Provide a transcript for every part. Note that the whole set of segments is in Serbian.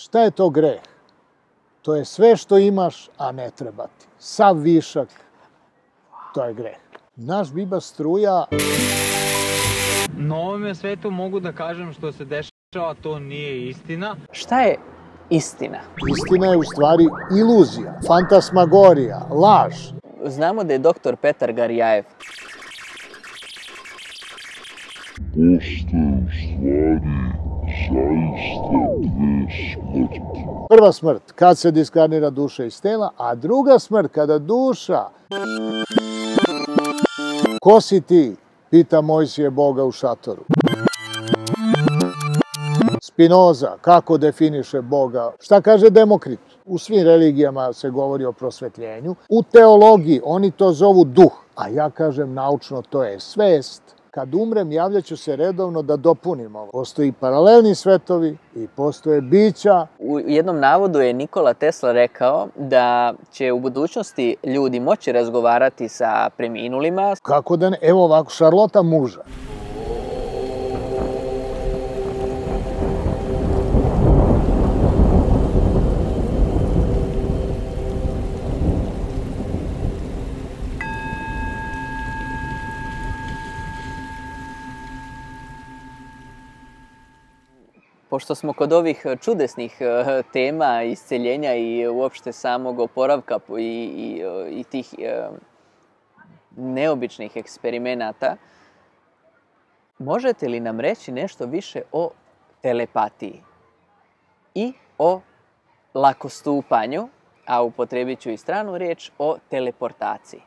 Šta je to greh? To je sve što imaš, a ne treba ti. Sav višak, to je greh. Naš biba struja... Na ovome svetu mogu da kažem što se dešava, to nije istina. Šta je istina? Istina je u stvari iluzija, fantasmagorija, laž. Znamo da je doktor Petar Garijajev Prva smrt, kad se diskarnira duša iz tela, a druga smrt, kada duša... Ko si ti? Pita Mojsije Boga u šatoru. Spinoza, kako definiše Boga? Šta kaže Demokrit? U svim religijama se govori o prosvetljenju. U teologiji oni to zovu duh, a ja kažem naučno to je svest kad umrem javljaću se redovno da dopunim ovo. Postoji paralelni svetovi i postoje bića. U jednom navodu je Nikola Tesla rekao da će u budućnosti ljudi moći razgovarati sa preminulima. Kako da ne? Evo ovako, Šarlota muža. Pošto smo kod ovih e, čudesnih e, tema isceljenja i uopšte samog oporavka i, i, e, i tih neobičnih eksperimenata, možete li nam reći nešto više o telepatiji i o lakostupanju, a upotrebit ću i stranu riječ, o teleportaciji?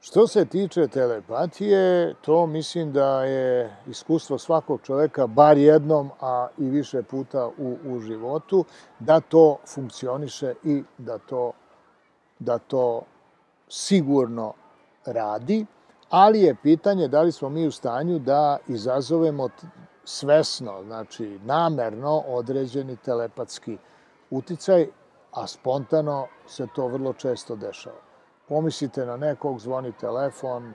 Što se tiče telepatije, to mislim da je iskustvo svakog čoveka, bar jednom, a i više puta u, u životu, da to funkcioniše i da to, da to sigurno radi, ali je pitanje da li smo mi u stanju da izazovemo svesno, znači namerno određeni telepatski uticaj, a spontano se to vrlo često dešava pomislite na nekog, zvoni telefon,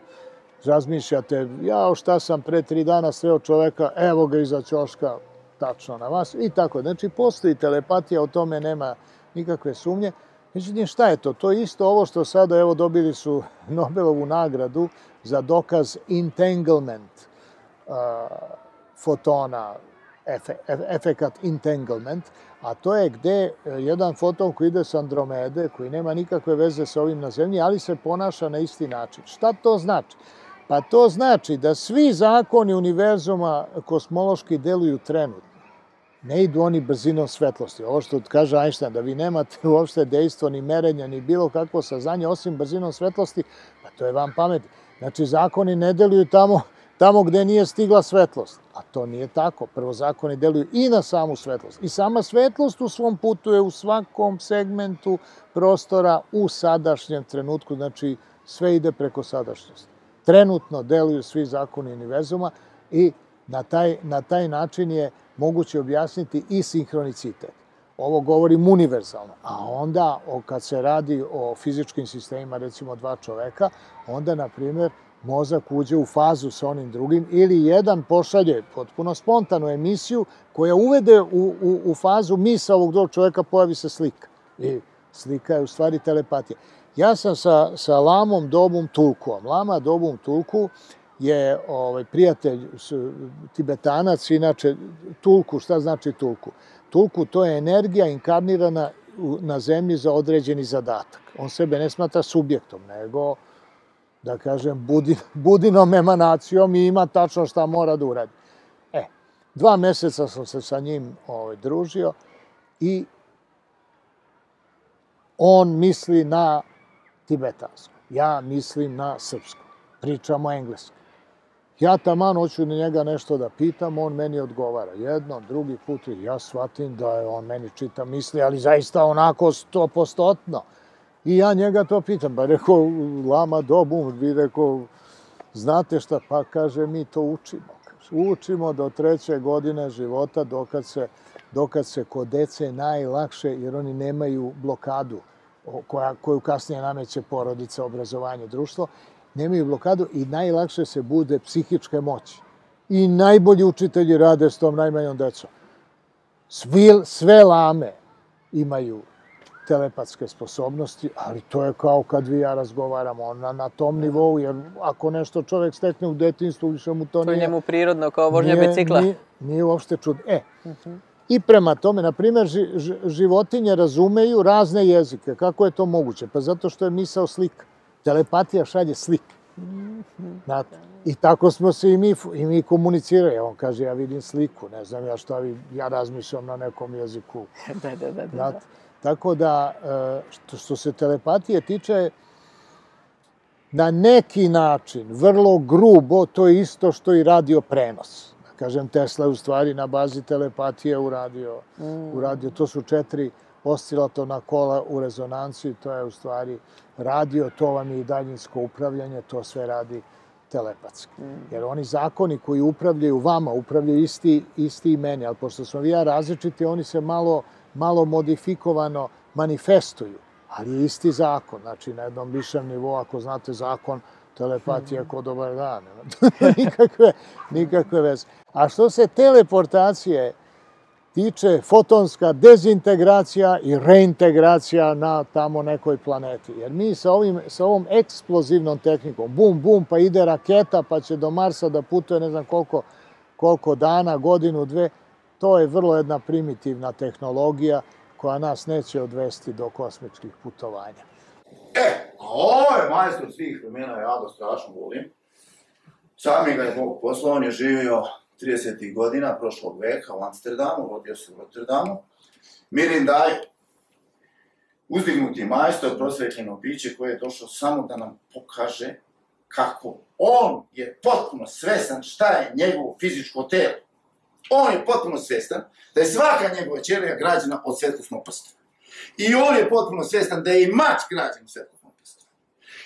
razmišljate, ja šta sam pre tri dana sreo čoveka, evo ga iza ćoška, tačno na vas, i tako. Znači, postoji telepatija, o tome nema nikakve sumnje. Međutim, šta je to? To je isto ovo što sada, evo, dobili su Nobelovu nagradu za dokaz entanglement uh, fotona, efekat entanglement, a to je gde e, jedan foton koji ide sa Andromede, koji nema nikakve veze sa ovim na zemlji, ali se ponaša na isti način. Šta to znači? Pa to znači da svi zakoni univerzuma kosmološki deluju trenutno. Ne idu oni brzinom svetlosti. Ovo što kaže Einstein, da vi nemate uopšte dejstvo, ni merenja, ni bilo kakvo saznanje, osim brzinom svetlosti, pa to je vam pamet. Znači, zakoni ne deluju tamo tamo gde nije stigla svetlost. A to nije tako. Prvo zakoni deluju i na samu svetlost. I sama svetlost u svom putu je u svakom segmentu prostora u sadašnjem trenutku. Znači, sve ide preko sadašnjosti. Trenutno deluju svi zakoni univerzuma i na taj, na taj način je moguće objasniti i sinhronicitet. Ovo govorim univerzalno. A onda, kad se radi o fizičkim sistemima, recimo dva čoveka, onda, na primjer, mozak uđe u fazu sa onim drugim ili jedan pošalje potpuno spontanu emisiju koja uvede u, u, u fazu misa ovog drugog čoveka, pojavi se slika. I slika je u stvari telepatija. Ja sam sa, sa Lamom Dobum Tulkuom. Lama Dobum Tulku je ovaj, prijatelj tibetanac, inače Tulku, šta znači Tulku? Tulku to je energija inkarnirana na zemlji za određeni zadatak. On sebe ne smatra subjektom, nego da kažem, budi, budinom emanacijom i ima tačno šta mora da uradi. E, dva meseca sam se sa njim ovaj, družio i on misli na tibetansku, ja mislim na srpsku, pričamo engleski. Ja taman hoću na njega nešto da pitam, on meni odgovara. Jedno, drugi put, ja shvatim da je on meni čita misli, ali zaista onako stopostotno. I ja njega to pitam, pa rekao, lama dobu, vi rekao, znate šta, pa kaže, mi to učimo. Kaže, učimo do treće godine života, dokad se, dokad se kod dece najlakše, jer oni nemaju blokadu koja, koju kasnije nameće porodica, obrazovanje, društvo, nemaju blokadu i najlakše se bude psihičke moći. I najbolji učitelji rade s tom najmanjom decom. Svi, sve lame imaju telepatske sposobnosti, ali to je kao kad vi ja razgovaramo na, na tom nivou, jer ako nešto čovek stekne u detinstvu, više mu to, To je nije... njemu prirodno kao vožnja nije, bicikla. Nije, nije uopšte čudno. E, i prema tome, na ži- životinje razumeju razne jezike. Kako je to moguće? Pa zato što je misao slika. Telepatija šalje slike. Znate? I tako smo se i mi, i mi komunicirali. On kaže, ja vidim sliku, ne znam ja šta vi, ja razmišljam na nekom jeziku. da, da, da, da, da. Tako da, e, što, se telepatije tiče, na neki način, vrlo grubo, to je isto što i radio prenos. Da kažem, Tesla je u stvari na bazi telepatije uradio, uradio to su četiri oscilatorna kola u rezonanciji, to je u stvari radio, to vam je i daljinsko upravljanje, to sve radi telepatski. Jer oni zakoni koji upravljaju vama, upravljaju isti, isti i meni, ali pošto smo vi ja različiti, oni se malo, malo modifikovano manifestuju, ali je isti zakon. Znači, na jednom višem nivou, ako znate zakon, telepatija ko dobar dan. nikakve, nikakve veze. A što se teleportacije tiče, fotonska dezintegracija i reintegracija na tamo nekoj planeti. Jer mi sa, ovim, sa ovom eksplozivnom tehnikom, bum, bum, pa ide raketa, pa će do Marsa da putuje ne znam koliko, koliko dana, godinu, dve, to je vrlo jedna primitivna tehnologija koja nas neće odvesti do kosmičkih putovanja. E, a ovo je majstor svih vremena, ja ga strašno volim. Sami ga je Bog poslao, on je živio 30. godina prošlog veka u Amsterdamu, rodio se u Rotterdamu. Mirin Daj, uzdignuti majstor, prosvetljeno biće koje je došlo samo da nam pokaže kako on je potpuno svesan šta je njegovo fizičko telo. On je potpuno svestan da je svaka njegova ćelija građena od svetlosnog prsta. I on je potpuno svestan da je i mač građen u svetlosnom prstu.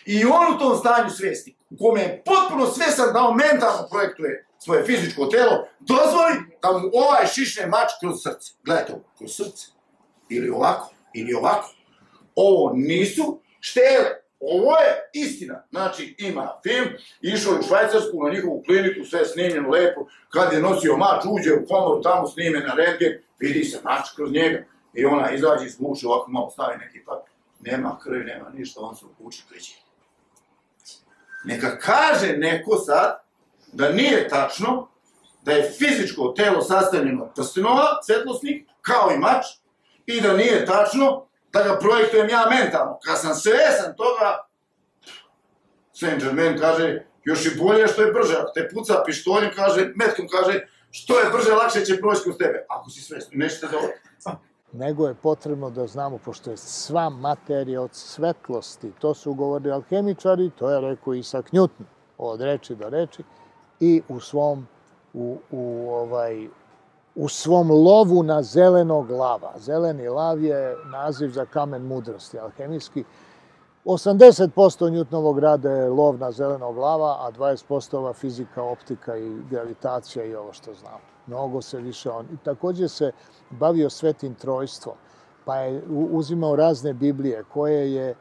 I on u tom stanju svesti, u kome je potpuno svestan da on mentalno projektuje svoje fizičko telo, dozvoli da mu ovaj šišne mač kroz srce. Gledajte ovo, kroz srce. Ili ovako, ili ovako. Ovo nisu štele. Ovo je istina. Znači, ima film, išao u Švajcarsku na njihovu kliniku, sve snimljeno lepo, kad je nosio mač, uđe u komoru, tamo snime na rentgen, vidi se mač kroz njega. I ona izađe iz muče, ovako malo stavi neki papir. Nema krvi, nema ništa, on se upuči priđe. Neka kaže neko sad da nije tačno da je fizičko telo sastavljeno od prstenova, svetlosnih, kao i mač, i da nije tačno da ga projektujem ja mentalno. Kad sam svesan toga, Saint Germain kaže, još i bolje što je brže. Ako te puca pištoljem, kaže, metkom kaže, što je brže, lakše će proći kroz tebe. Ako si svesni, nećete da odete. nego je potrebno da znamo, pošto je sva materija od svetlosti, to su govorili alhemičari, to je rekao Isaac Newton, od reči do reči, i u svom, u, u, ovaj, u svom lovu na zelenog lava. Zeleni lav je naziv za kamen mudrosti, alhemijski. 80% Newtonovog rada je lov na zelenog lava, a 20% ova fizika, optika i gravitacija i ovo što znamo. Mnogo se više on... I takođe se bavio svetim trojstvom, pa je uzimao razne Biblije koje je e,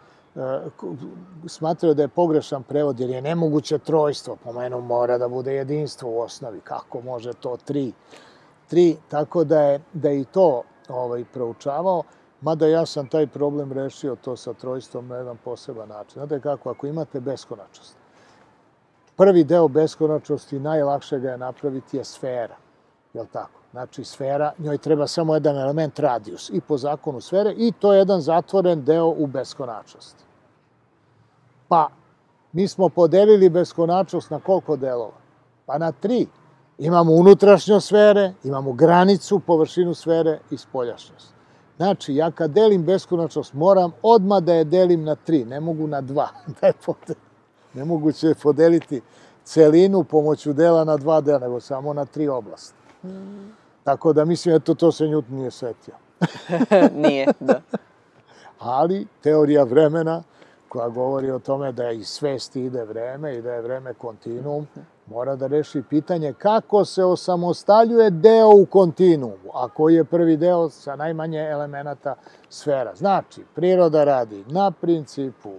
smatrao da je pogrešan prevod, jer je nemoguće trojstvo, po menu mora da bude jedinstvo u osnovi, kako može to tri? Tri, tako da je, da je i to ovaj, proučavao, mada ja sam taj problem rešio to sa trojstvom na jedan poseban način. Znate kako, ako imate beskonačnost, prvi deo beskonačnosti najlakše ga je napraviti je sfera, je li tako? Znači sfera, njoj treba samo jedan element radijus i po zakonu sfere i to je jedan zatvoren deo u beskonačnosti. Pa, mi smo podelili beskonačnost na koliko delova? Pa na tri. Imamo unutrašnjo sfere, imamo granicu, površinu sfere i spoljašnjost. Znači, ja kad delim beskonačnost, moram odmah da je delim na tri, ne mogu na dva. Da je podelim. Nemoguće je podeliti celinu pomoću dela na dva dela, nego samo na tri oblasti. Tako da mislim, eto, to se Newton nije setio. Nije, da. Ali teorija vremena koja govori o tome da iz svesti ide vreme i da je vreme kontinuum, mora da reši pitanje kako se osamostaljuje deo u kontinuumu, a koji je prvi deo sa najmanje elemenata sfera. Znači, priroda radi na principu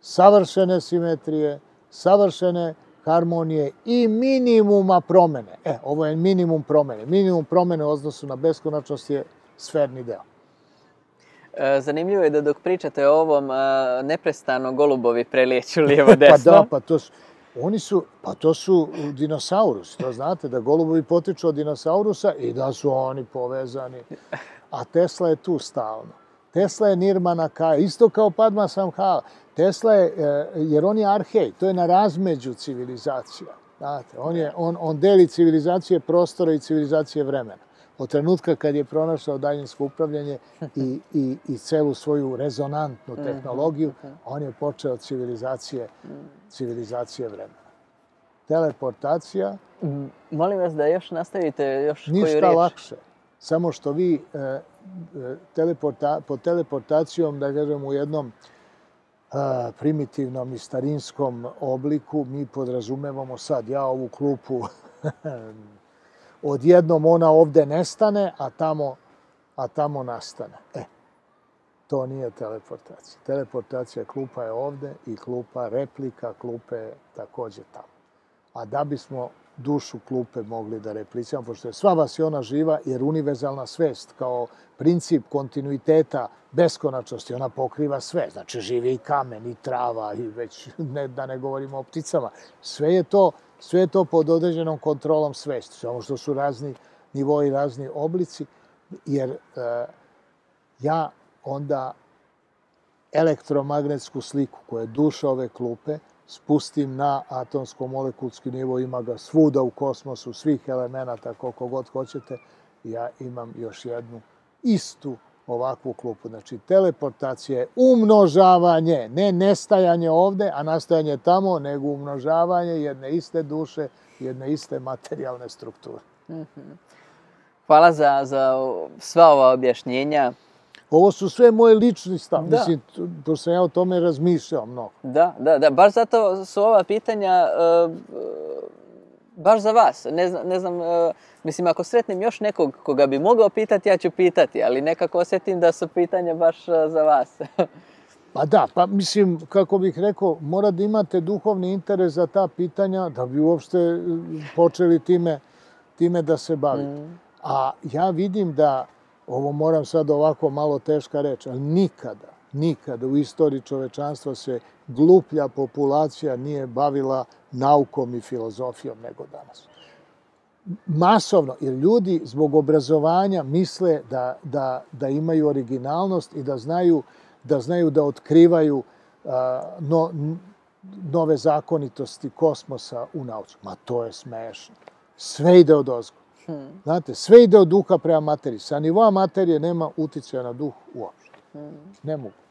savršene simetrije, savršene harmonije i minimuma promene. E, ovo je minimum promene. Minimum promene u odnosu na beskonačnost je sferni deo. E, zanimljivo je da dok pričate o ovom, e, neprestano golubovi prelijeću lijevo-desno. pa da, pa to su, oni su, pa to su dinosaurusi, to znate, da golubovi potiču od dinosaurusa i da su oni povezani. A Tesla je tu stalno. Tesla je Nirmana Kaja, isto kao Padma Samhala. Tesla je, e, jer on je arhej, to je na razmeđu civilizacija. Znate, on, je, on, on deli civilizacije prostora i civilizacije vremena. Od trenutka kad je pronašao daljinsko upravljanje i, i, i celu svoju rezonantnu Mhm, tehnologiju, on je počeo od civilizacije, civilizacije vremena. Teleportacija, M, Molim vas da još nastavite još koju ništa riječ. lakše. Samo što vi e, e, teleporta, pod teleportacijom, da kažem, u jednom a, primitivnom i starinskom obliku, mi podrazumevamo sad, ja ovu klupu, odjednom ona ovde nestane, a tamo, a tamo nastane. E, to nije teleportacija. Teleportacija klupa je ovde i klupa replika klupe je takođe tamo. A da bismo dušu klupe mogli da repliciramo, pošto je sva vasiona živa, jer univerzalna svest kao princip kontinuiteta beskonačnosti, ona pokriva sve. Znači, živi i kamen, i trava, i već ne, da ne govorimo o pticama. Sve je to, sve to pod određenom kontrolom svesti, samo što su razni nivoi, razni oblici, jer e, ja onda elektromagnetsku sliku koja je duša ove klupe spustim na atomsko-molekulski nivo, ima ga svuda u kosmosu, svih elemenata, koliko god hoćete, ja imam još jednu istu ovakvu klupu. Znači, teleportacija je umnožavanje, ne nestajanje ovde, a nastajanje tamo, nego umnožavanje jedne iste duše, jedne iste materijalne strukture. Hvala za, za sva ova objašnjenja. Ovo su sve moje lični stav. Da. Mislim, to, to sam ja o tome razmišljao mnogo. Da, da, da, baš zato su ova pitanja uh, baš za vas. Ne znam, ne znam uh, mislim, ako sretnem još nekog koga bi mogao pitati, ja ću pitati, ali nekako osjetim da su pitanja baš uh, za vas. Pa da, pa mislim, kako bih rekao, mora da imate duhovni interes za ta pitanja da bi uopšte e, počeli time, time da se bavite. A ja vidim da, ovo moram sad ovako malo teška reč, ali nikada, nikada u istoriji čovečanstva se gluplja populacija nije bavila naukom i filozofijom nego danas. Masovno, jer ljudi zbog obrazovanja misle da, da, da imaju originalnost i da znaju da znaju da otkrivaju a, no, nove zakonitosti kosmosa u nauci. Ma to je smešno. Sve ide od ozgo. Znate, sve ide od duha prema materiji. Sa nivoa materije nema uticaja na duh uopšte. Ne mogu.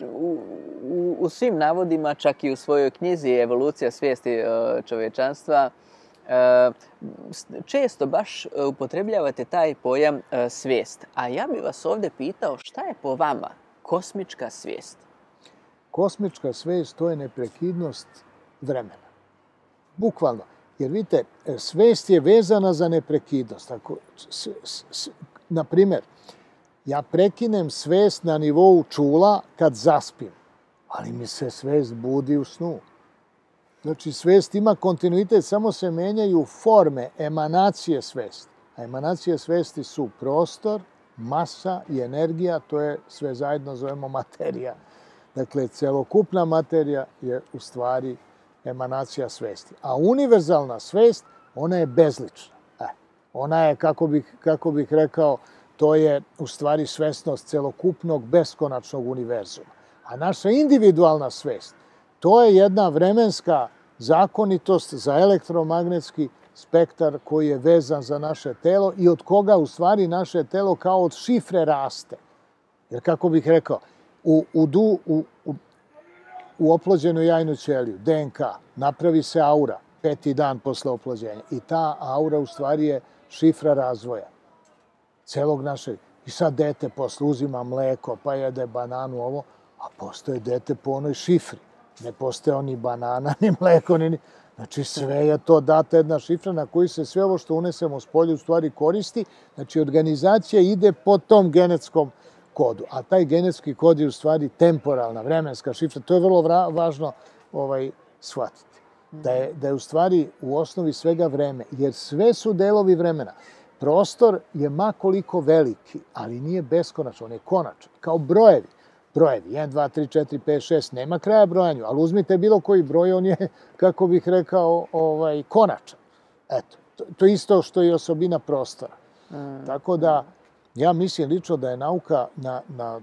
U, u, svim navodima, čak i u svojoj knjizi Evolucija svijesti e, čovječanstva, e, često baš upotrebljavate taj pojam e, svijest. A ja bih vas ovdje pitao šta je po vama kosmička svijest? Kosmička svest to je neprekidnost vremena. Bukvalno. Jer vidite, svest je vezana za neprekidnost. Ako, s, s, s, na primer, ja prekinem svest na nivou čula kad zaspim, ali mi se svest budi u snu. Znači, svest ima kontinuitet, samo se menjaju forme, emanacije svesti. A emanacije svesti su prostor, masa i energija, to je sve zajedno zovemo materija. Dakle, celokupna materija je u stvari emanacija svesti. A univerzalna svest, ona je bezlična. E, ona je, kako bih, kako bih rekao, to je u stvari svesnost celokupnog beskonačnog univerzuma. A naša individualna svest, to je jedna vremenska zakonitost za elektromagnetski spektar koji je vezan za naše telo i od koga u stvari naše telo kao od šifre raste. Jer kako bih rekao, u, u, du, u, u, u oplođenu jajnu ćeliju, DNK, napravi se aura peti dan posle oplođenja. I ta aura u stvari je šifra razvoja celog našeg. I sad dete posle uzima mleko, pa jede bananu ovo, a postoje dete po onoj šifri. Ne postoje ni banana, ni mleko, ni... Znači sve je to data jedna šifra na koju se sve ovo što unesemo s polja u stvari koristi. Znači organizacija ide po tom genetskom kodu. A taj genetski kod je u stvari temporalna, vremenska šifra. To je vrlo važno ovaj, shvatiti. Da je, da je u stvari u osnovi svega vreme, jer sve su delovi vremena. Prostor je makoliko veliki, ali nije beskonačan, on je konačan, kao brojevi. Brojevi, 1, 2, 3, 4, 5, 6, nema kraja brojanju, ali uzmite bilo koji broj, on je, kako bih rekao, ovaj, konačan. Eto, to, to isto što je osobina prostora. Mm. Tako da, ja mislim lično da je nauka na, na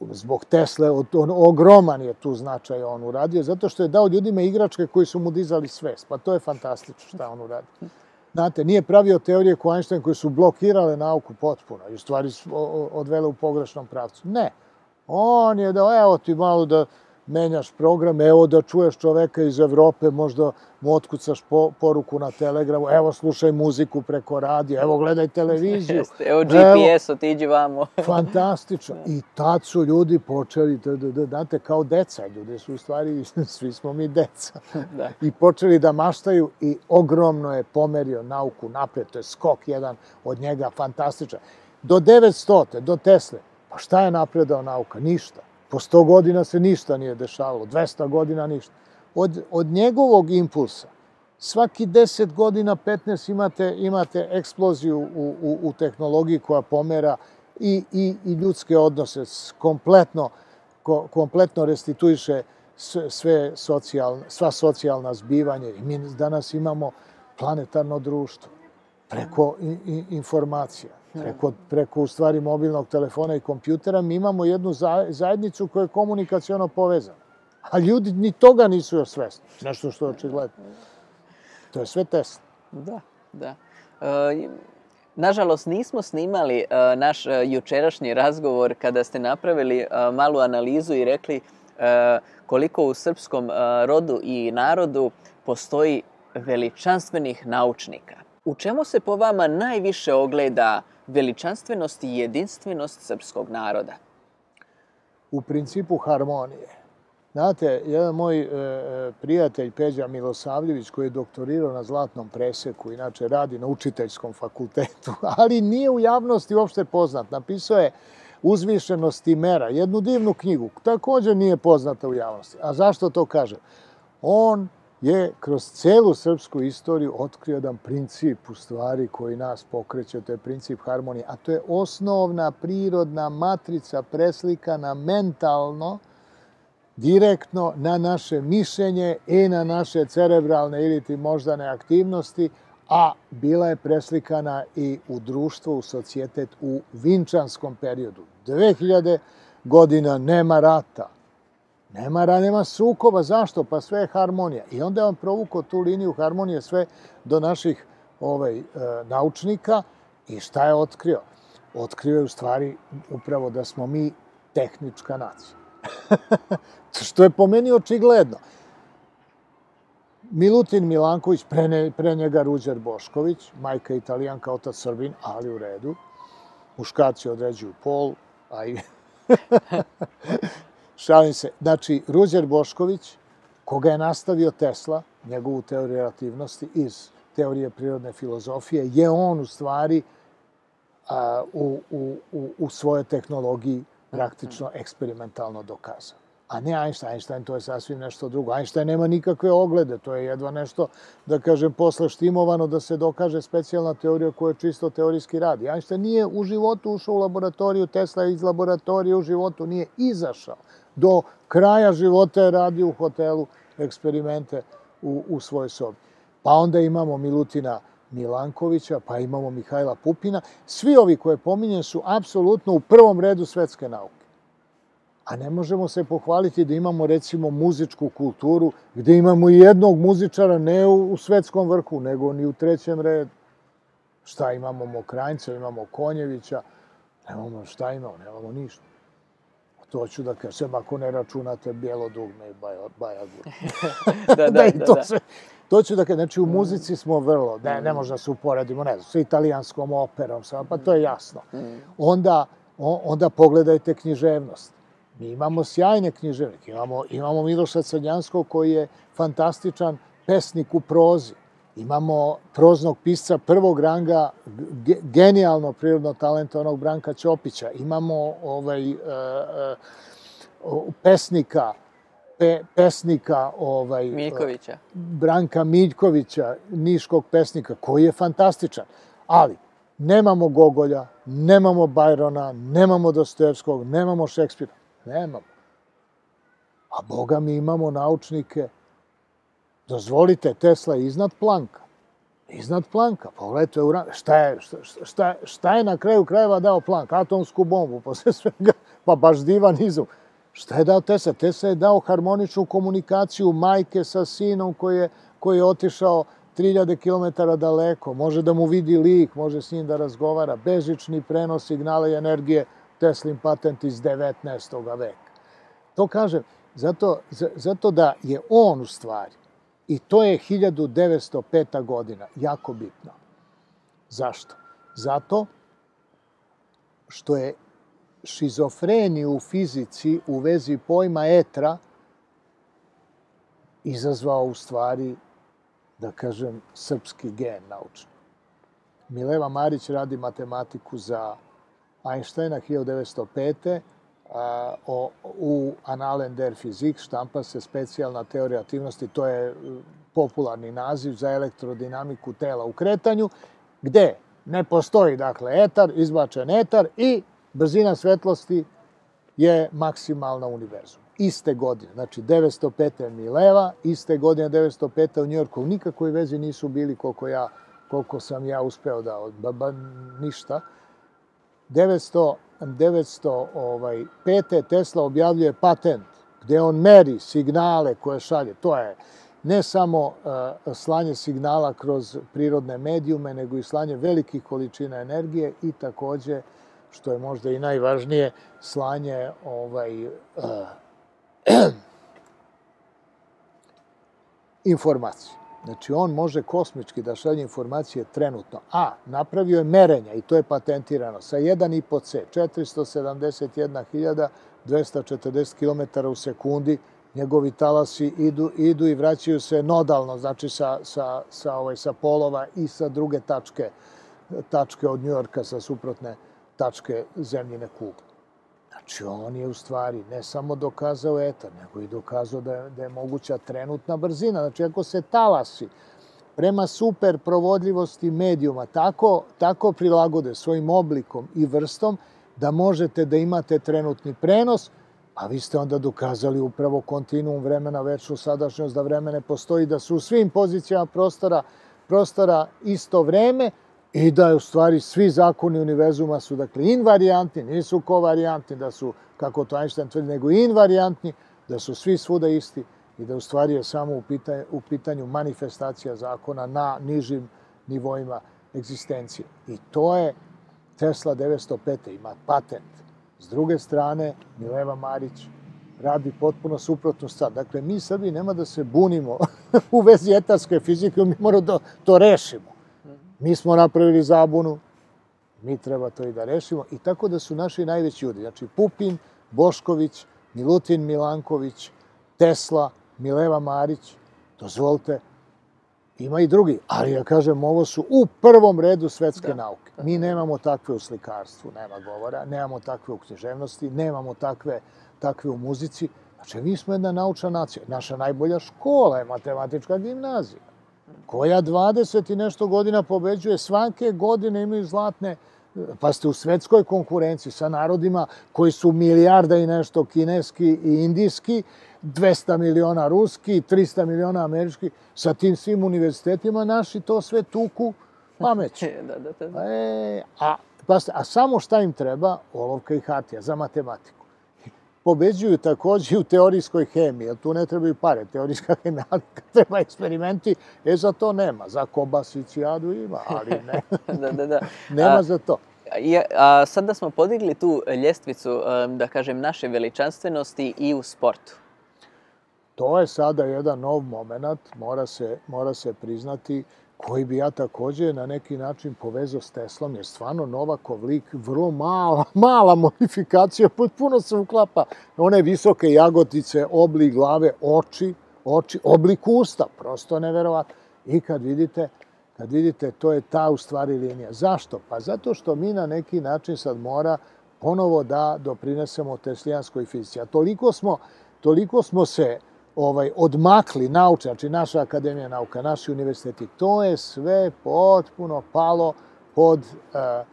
zbog Tesle, on, ogroman je tu značaj on uradio, zato što je dao ljudima igračke koji su mu dizali svest. Pa to je fantastično šta on uradio. Znate, nije pravio teorije ko Einstein koje su blokirale nauku potpuno i u stvari odvele u pogrešnom pravcu. Ne. On je da, evo ti malo da menjaš program, evo da čuješ čoveka iz Evrope, možda mu otkucaš po, poruku na telegramu, evo slušaj muziku preko radija, evo gledaj televiziju. Jeste, evo GPS, otiđi vamo. fantastično. I tad su ljudi počeli, da, da, da, znate, kao deca, ljudi su u stvari, svi smo mi deca. da. I počeli da maštaju i ogromno je pomerio nauku napred, to je skok jedan od njega, fantastičan. Do 900. do Tesle, pa šta je napredao nauka? Ništa. Po 100 godina se ništa nije dešavalo, 200 godina ništa. Od, od njegovog impulsa, svaki 10 godina, 15 imate, imate eksploziju u, u, u tehnologiji koja pomera i, i, i ljudske odnose, kompletno, ko, kompletno restituiše sve socijalne, sva socijalna zbivanja. I mi danas imamo planetarno društvo preko i, i, informacija preko, preko u stvari mobilnog telefona i kompjutera, mi imamo jednu zajednicu koja je komunikacijono povezana. A ljudi ni toga nisu još svesni. Nešto što je očigledno. To je sve tesno. Da, da. E, nažalost, nismo snimali e, naš e, jučerašnji razgovor kada ste napravili e, malu analizu i rekli e, koliko u srpskom e, rodu i narodu postoji veličanstvenih naučnika. U čemu se po vama najviše ogleda veličanstvenost i jedinstvenost srpskog naroda? U principu harmonije. Znate, jedan moj e, e, prijatelj Peđa Milosavljević koji je doktorirao na Zlatnom preseku, inače radi na učiteljskom fakultetu, ali nije u javnosti uopšte poznat. Napisao je Uzvišenost i mera, jednu divnu knjigu, takođe nije poznata u javnosti. A zašto to kažem? On je kroz celu srpsku istoriju otkrio jedan princip u stvari koji nas pokreće, to je princip harmonije, a to je osnovna prirodna matrica preslikana mentalno, direktno na naše mišljenje i na naše cerebralne ili ti moždane aktivnosti, a bila je preslikana i u društvo, u socijetet u vinčanskom periodu. 2000 godina nema rata, Nema, nema sukoba, zašto? Pa sve je harmonija. I onda je on provukao tu liniju harmonije sve do naših ovaj, e, naučnika i šta je otkrio? Otkrio je u stvari upravo da smo mi tehnička nacija. što je po meni očigledno. Milutin Milanković, pre, ne, pre njega Ruđer Bošković, majka italijanka, otac Srbin, ali u redu. Muškarci određuju pol, a i Šalim se. Znači, Ruđer Bošković, koga je nastavio Tesla, njegovu teoriju relativnosti iz teorije prirodne filozofije, je on u stvari a, u, u, u, u svojoj tehnologiji praktično eksperimentalno dokazao. A ne Einstein. Einstein to je sasvim nešto drugo. Einstein nema nikakve oglede. To je jedva nešto, da kažem, posle štimovano da se dokaže specijalna teorija koja je čisto teorijski radi. Einstein nije u životu ušao u laboratoriju, Tesla je iz laboratorije u životu nije izašao do kraja života je radio u hotelu eksperimente u, u svojoj sobi. Pa onda imamo Milutina Milankovića, pa imamo Mihajla Pupina. Svi ovi koje pominjem su apsolutno u prvom redu svetske nauke. A ne možemo se pohvaliti da imamo recimo muzičku kulturu gde imamo i jednog muzičara ne u, u svetskom vrhu, nego ni u trećem redu. Šta imamo Mokranjca, imamo Konjevića, nemamo šta imamo, nemamo ništa. To ću da kažem, ako ne računate bijelo dugme i bajagur. da, da, da, i to, da. Sve, to ću da kažem, znači u muzici smo vrlo, ne, ne možda se uporedimo, ne znam, sa italijanskom operom, pa to je jasno. Mm. Onda, onda pogledajte književnost. Mi imamo sjajne književnike, imamo, imamo Miloša Crnjanskog koji je fantastičan pesnik u prozi. Imamo proznog pisca prvog ranga, genijalno prirodno talentovanog Branka Ćopića. Imamo ovaj, uh, uh, pesnika pe, pesnika ovaj, Miljkovića. Branka Miljkovića, niškog pesnika, koji je fantastičan. Ali, nemamo Gogolja, nemamo Bajrona, nemamo Dostojevskog, nemamo Šekspira. Nemamo. A Boga mi imamo naučnike. Dozvolite, Tesla je iznad Planka. Iznad Planka. Pogledajte, šta je, šta, šta, šta je na kraju krajeva dao Plank? Atomsku bombu, posle svega, pa baš divan izum. Šta je dao Tesla? Tesla je dao harmoničnu komunikaciju majke sa sinom koji je, koji je otišao 3000 km daleko, može da mu vidi lik, može s njim da razgovara, bežični prenos signala i energije, Teslin patent iz 19. veka. To kažem, zato, zato da je on u stvari, i to je 1905. godina, jako bitno. Zašto? Zato što je šizofreniju u fizici u vezi pojma etra izazvao u stvari, da kažem, srpski gen naučni. Mileva Marić radi matematiku za Einsteina 1905. A, o, u Analen der Physik štampa se specijalna teorija aktivnosti, to je popularni naziv za elektrodinamiku tela u kretanju, gde ne postoji, dakle, etar, izbačen etar i brzina svetlosti je maksimalna univerzum. Iste godine, znači 905. Mileva, iste godine 905. u Njorku, u nikakvoj vezi nisu bili koliko ja koliko sam ja uspeo da od baba ništa. 900 905. Ovaj, Tesla objavljuje patent gde on meri signale koje šalje. To je ne samo uh, slanje signala kroz prirodne medijume, nego i slanje velikih količina energije i takođe što je možda i najvažnije, slanje ovaj, uh, informacije. Znači, on može kosmički da šalje informacije trenutno. A, napravio je merenja i to je patentirano sa 1,5 C, 471.240 km u sekundi, njegovi talasi idu, idu i vraćaju se nodalno, znači sa, sa, sa, ovaj, sa polova i sa druge tačke, tačke od Njujorka, sa suprotne tačke zemljine kugle. Znači, on je u stvari ne samo dokazao etar, nego i dokazao da je, da je moguća trenutna brzina. Znači, ako se talasi prema super provodljivosti medijuma tako, tako prilagode svojim oblikom i vrstom, da možete da imate trenutni prenos, a vi ste onda dokazali upravo kontinuum vremena, večnu sadašnjost, da vreme ne postoji, da su u svim pozicijama prostora, prostora isto vreme, i da u stvari svi zakoni univerzuma su dakle invarijantni, nisu kovarijantni, da su, kako to Einstein tvrdi, nego invarijantni, da su svi svuda isti i da u stvari je samo u pitanju, u pitanju manifestacija zakona na nižim nivoima egzistencije. I to je Tesla 905. ima patent. S druge strane, Mileva Marić radi potpuno suprotnu stvar. Dakle, mi Srbi nema da se bunimo u vezi etarske fizike, mi moramo da to rešimo. Mi smo napravili zabunu, mi treba to i da rešimo. I tako da su naši najveći ljudi, znači Pupin, Bošković, Milutin Milanković, Tesla, Mileva Marić, dozvolite, ima i drugi, ali ja kažem, ovo su u prvom redu svetske da. nauke. Mi nemamo takve u slikarstvu, nema govora, nemamo takve u književnosti, nemamo takve, takve u muzici. Znači, mi smo jedna naučna nacija. Naša najbolja škola je matematička gimnazija koja 20 i nešto godina pobeđuje, svake godine imaju zlatne, pa ste u svetskoj konkurenciji sa narodima koji su milijarda i nešto kineski i indijski, 200 miliona ruski, 300 miliona američki, sa tim svim univerzitetima naši to sve tuku pameću. da, da, da. E, a, pa, a samo šta im treba? Olovka i hartija za matematiku pobeđuju takođe u teorijskoj hemiji, jer tu ne trebaju pare, teorijska hemijalika treba eksperimenti, e za to nema, za kobasicijadu ima, ali ne, da, da, da. nema a, za to. Ja, a sad da smo podigli tu ljestvicu, da kažem, naše veličanstvenosti i u sportu. To je sada jedan nov moment, mora se, mora se priznati, koji bi ja takođe na neki način povezao s Teslom, jer stvarno Novakov lik, vrlo mala, mala modifikacija, potpuno se uklapa. One visoke jagotice, oblik glave, oči, oči, oblik usta, prosto neverovatno. I kad vidite, kad vidite, to je ta u stvari linija. Zašto? Pa zato što mi na neki način sad mora ponovo da doprinesemo teslijanskoj fizici. A toliko smo, toliko smo se ovaj odmakli nauče, znači naša akademija nauka, naši univerziteti, to je sve potpuno palo pod uh,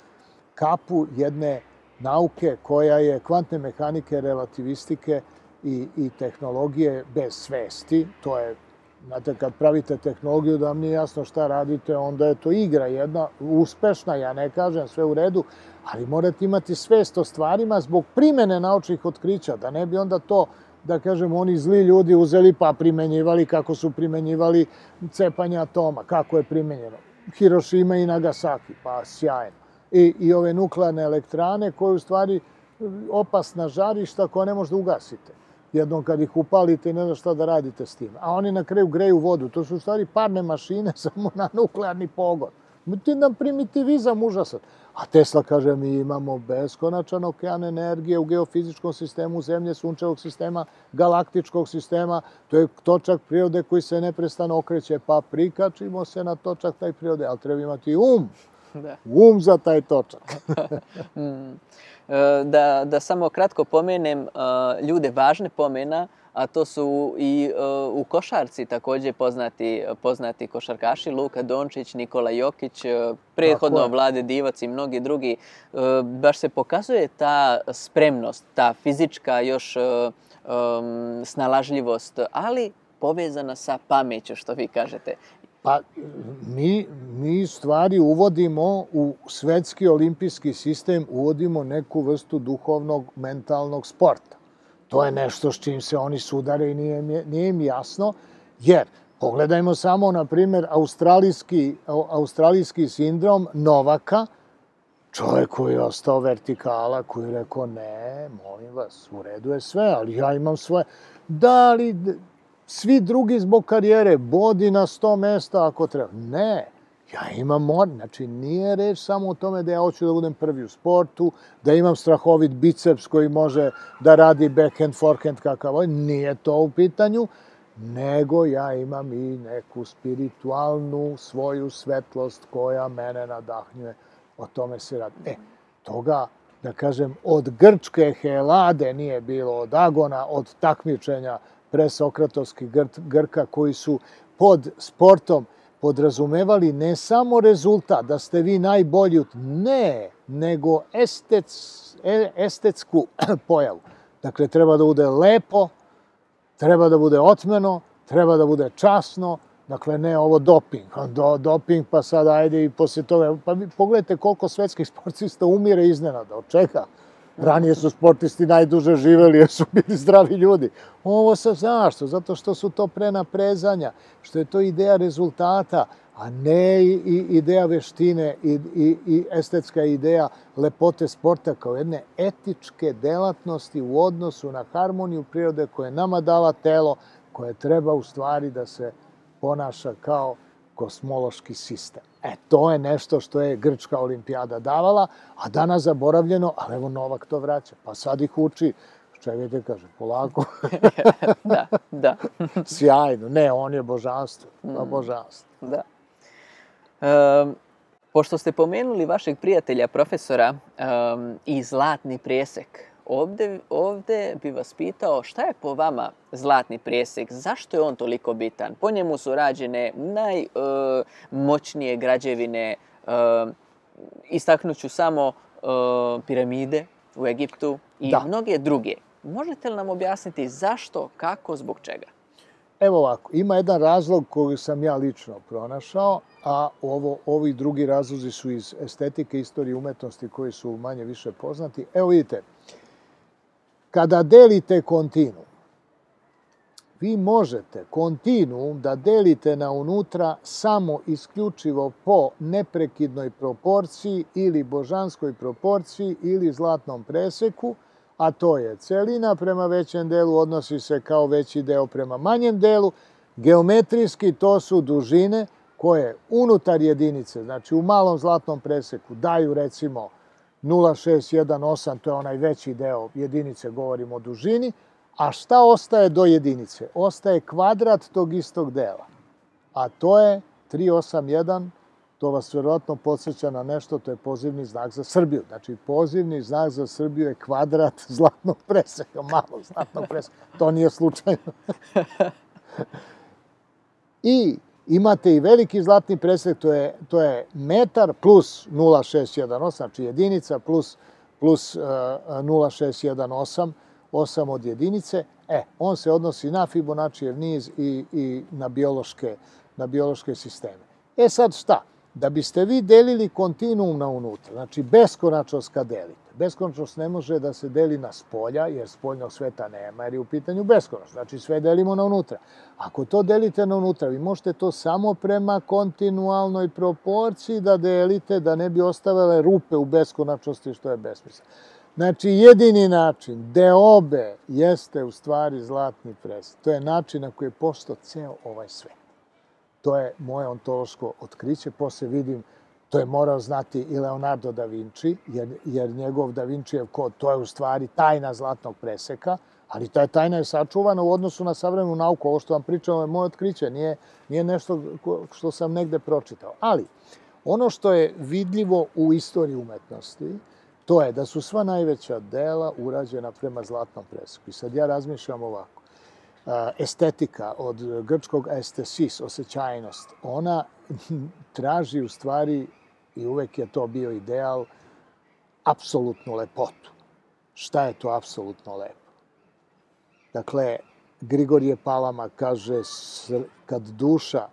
kapu jedne nauke koja je kvantne mehanike, relativistike i, i tehnologije bez svesti. To je, znate, kad pravite tehnologiju da vam nije jasno šta radite, onda je to igra jedna, uspešna, ja ne kažem, sve u redu, ali morate imati svest o stvarima zbog primene naučnih otkrića, da ne bi onda to da kažem, oni zli ljudi uzeli pa primenjivali kako su primenjivali cepanje atoma, kako je primenjeno. Hirošima i Nagasaki, pa sjajno. I, I ove nuklearne elektrane koje u stvari opasna žarišta koja ne možete ugasite. Jednom kad ih upalite ne znaš šta da radite s tim. A oni na kraju greju vodu. To su u stvari parne mašine samo na nuklearni pogon. Je nam primitivizam užasan. A Tesla kaže mi imamo beskonačan okean energije u geofizičkom sistemu Zemlje, sunčevog sistema, galaktičkog sistema. To je točak prirode koji se neprestano okreće, pa prikačimo se na točak taj prirode, ali treba imati um. Da. Um za taj točak. Mm. E, da, da samo kratko pomenem e, ljude važne pomena, a to su i uh, u košarci takođe poznati, poznati košarkaši, Luka Dončić, Nikola Jokić, uh, prethodno Vlade Divac i mnogi drugi. Uh, baš se pokazuje ta spremnost, ta fizička još uh, um, snalažljivost, ali povezana sa pameću, što vi kažete. Pa mi, mi stvari uvodimo u svetski olimpijski sistem, uvodimo neku vrstu duhovnog, mentalnog sporta. To je nešto s čim se oni sudare i nije, nije im jasno, jer pogledajmo samo, na primjer, australijski, australijski sindrom Novaka, čovjek koji je ostao vertikala, koji je rekao, ne, molim vas, u redu je sve, ali ja imam svoje. Da li svi drugi zbog karijere bodi na sto mesta ako treba? Ne, Ja imam mor, znači nije reč samo o tome da ja hoću da budem prvi u sportu, da imam strahovit biceps koji može da radi backhand, forehand kakav ovaj, nije to u pitanju, nego ja imam i neku spiritualnu svoju svetlost koja mene nadahnjuje. O tome se radi. E, toga, da kažem, od grčke Helade nije bilo, od agona, od takmičenja presokratovskih Grka koji su pod sportom podrazumevali ne samo rezultat, da ste vi najbolji, ne, nego estets, e, estetsku pojavu. Dakle, treba da bude lepo, treba da bude otmeno, treba da bude časno, dakle, ne ovo doping. Do, doping, pa sad ajde i posle toga, pa vi pogledajte koliko svetskih sportista umire iznenada, od čega? Ranije su sportisti najduže živeli jer su bili zdravi ljudi. Ovo sa zašto? Zato što su to prenaprezanja, što je to ideja rezultata, a ne i ideja veštine i, i, i estetska ideja lepote sporta kao jedne etičke delatnosti u odnosu na harmoniju prirode koje je nama dala telo, koje treba u stvari da se ponaša kao kosmološki sistem. E, to je nešto što je Grčka olimpijada davala, a danas zaboravljeno, ali evo Novak to vraća. Pa sad ih uči, čekajte, kaže, polako. da, da. Sjajno. Ne, on je božanstvo. Pa božanstvo. Da. Um, pošto ste pomenuli vašeg prijatelja, profesora, um, i zlatni presek, Ovde, ovde bi vas pitao šta je po vama zlatni prijesek, zašto je on toliko bitan? Po njemu su rađene najmoćnije e, građevine, e, istaknuću samo e, piramide u Egiptu i da. mnoge druge. Možete li nam objasniti zašto, kako, zbog čega? Evo ovako, ima jedan razlog koji sam ja lično pronašao, a ovo, ovi drugi razlozi su iz estetike, istorije umetnosti koji su manje više poznati. Evo vidite, Kada delite kontinuum, vi možete kontinuum da delite na unutra samo isključivo po neprekidnoj proporciji ili božanskoj proporciji ili zlatnom preseku, a to je celina prema većem delu odnosi se kao veći deo prema manjem delu. Geometrijski to su dužine koje unutar jedinice, znači u malom zlatnom preseku, daju recimo 0,618, to je onaj veći deo jedinice, govorimo o dužini, a šta ostaje do jedinice? Ostaje kvadrat tog istog dela, a to je 381, to vas verovatno podsjeća na nešto, to je pozivni znak za Srbiju. Znači, pozivni znak za Srbiju je kvadrat zlatnog preseka, malo zlatnog preseka. To nije slučajno. I imate i veliki zlatni presek, to je, to je metar plus 0,618, znači jedinica plus, plus uh, 0,618, 8 od jedinice. E, on se odnosi na Fibonaccijev niz i, i na, biološke, na biološke sisteme. E sad šta? Da biste vi delili kontinuum na unutra, znači beskonačnost kad delite, beskonačnost ne može da se deli na spolja, jer spoljnog sveta nema, jer je u pitanju beskonačnost, znači sve delimo na unutra. Ako to delite na unutra, vi možete to samo prema kontinualnoj proporciji da delite, da ne bi ostavile rupe u beskonačnosti, što je besmisla. Znači, jedini način deobe jeste u stvari zlatni pres. To je način na koji je posto ceo ovaj svet. To je moje ontološko otkriće. Posle vidim, to je morao znati i Leonardo da Vinci, jer, jer njegov da Vincijev kod, to je u stvari tajna zlatnog preseka, ali ta tajna je sačuvana u odnosu na savremenu nauku. Ovo što vam pričam je moje otkriće, nije, nije nešto što sam negde pročitao. Ali, ono što je vidljivo u istoriji umetnosti, to je da su sva najveća dela urađena prema zlatnom preseku. I sad ja razmišljam ovako estetika od grčkog estesis, osjećajnost, ona traži u stvari, i uvek je to bio ideal, apsolutnu lepotu. Šta je to apsolutno lepo? Dakle, Grigorije Palama kaže, kad duša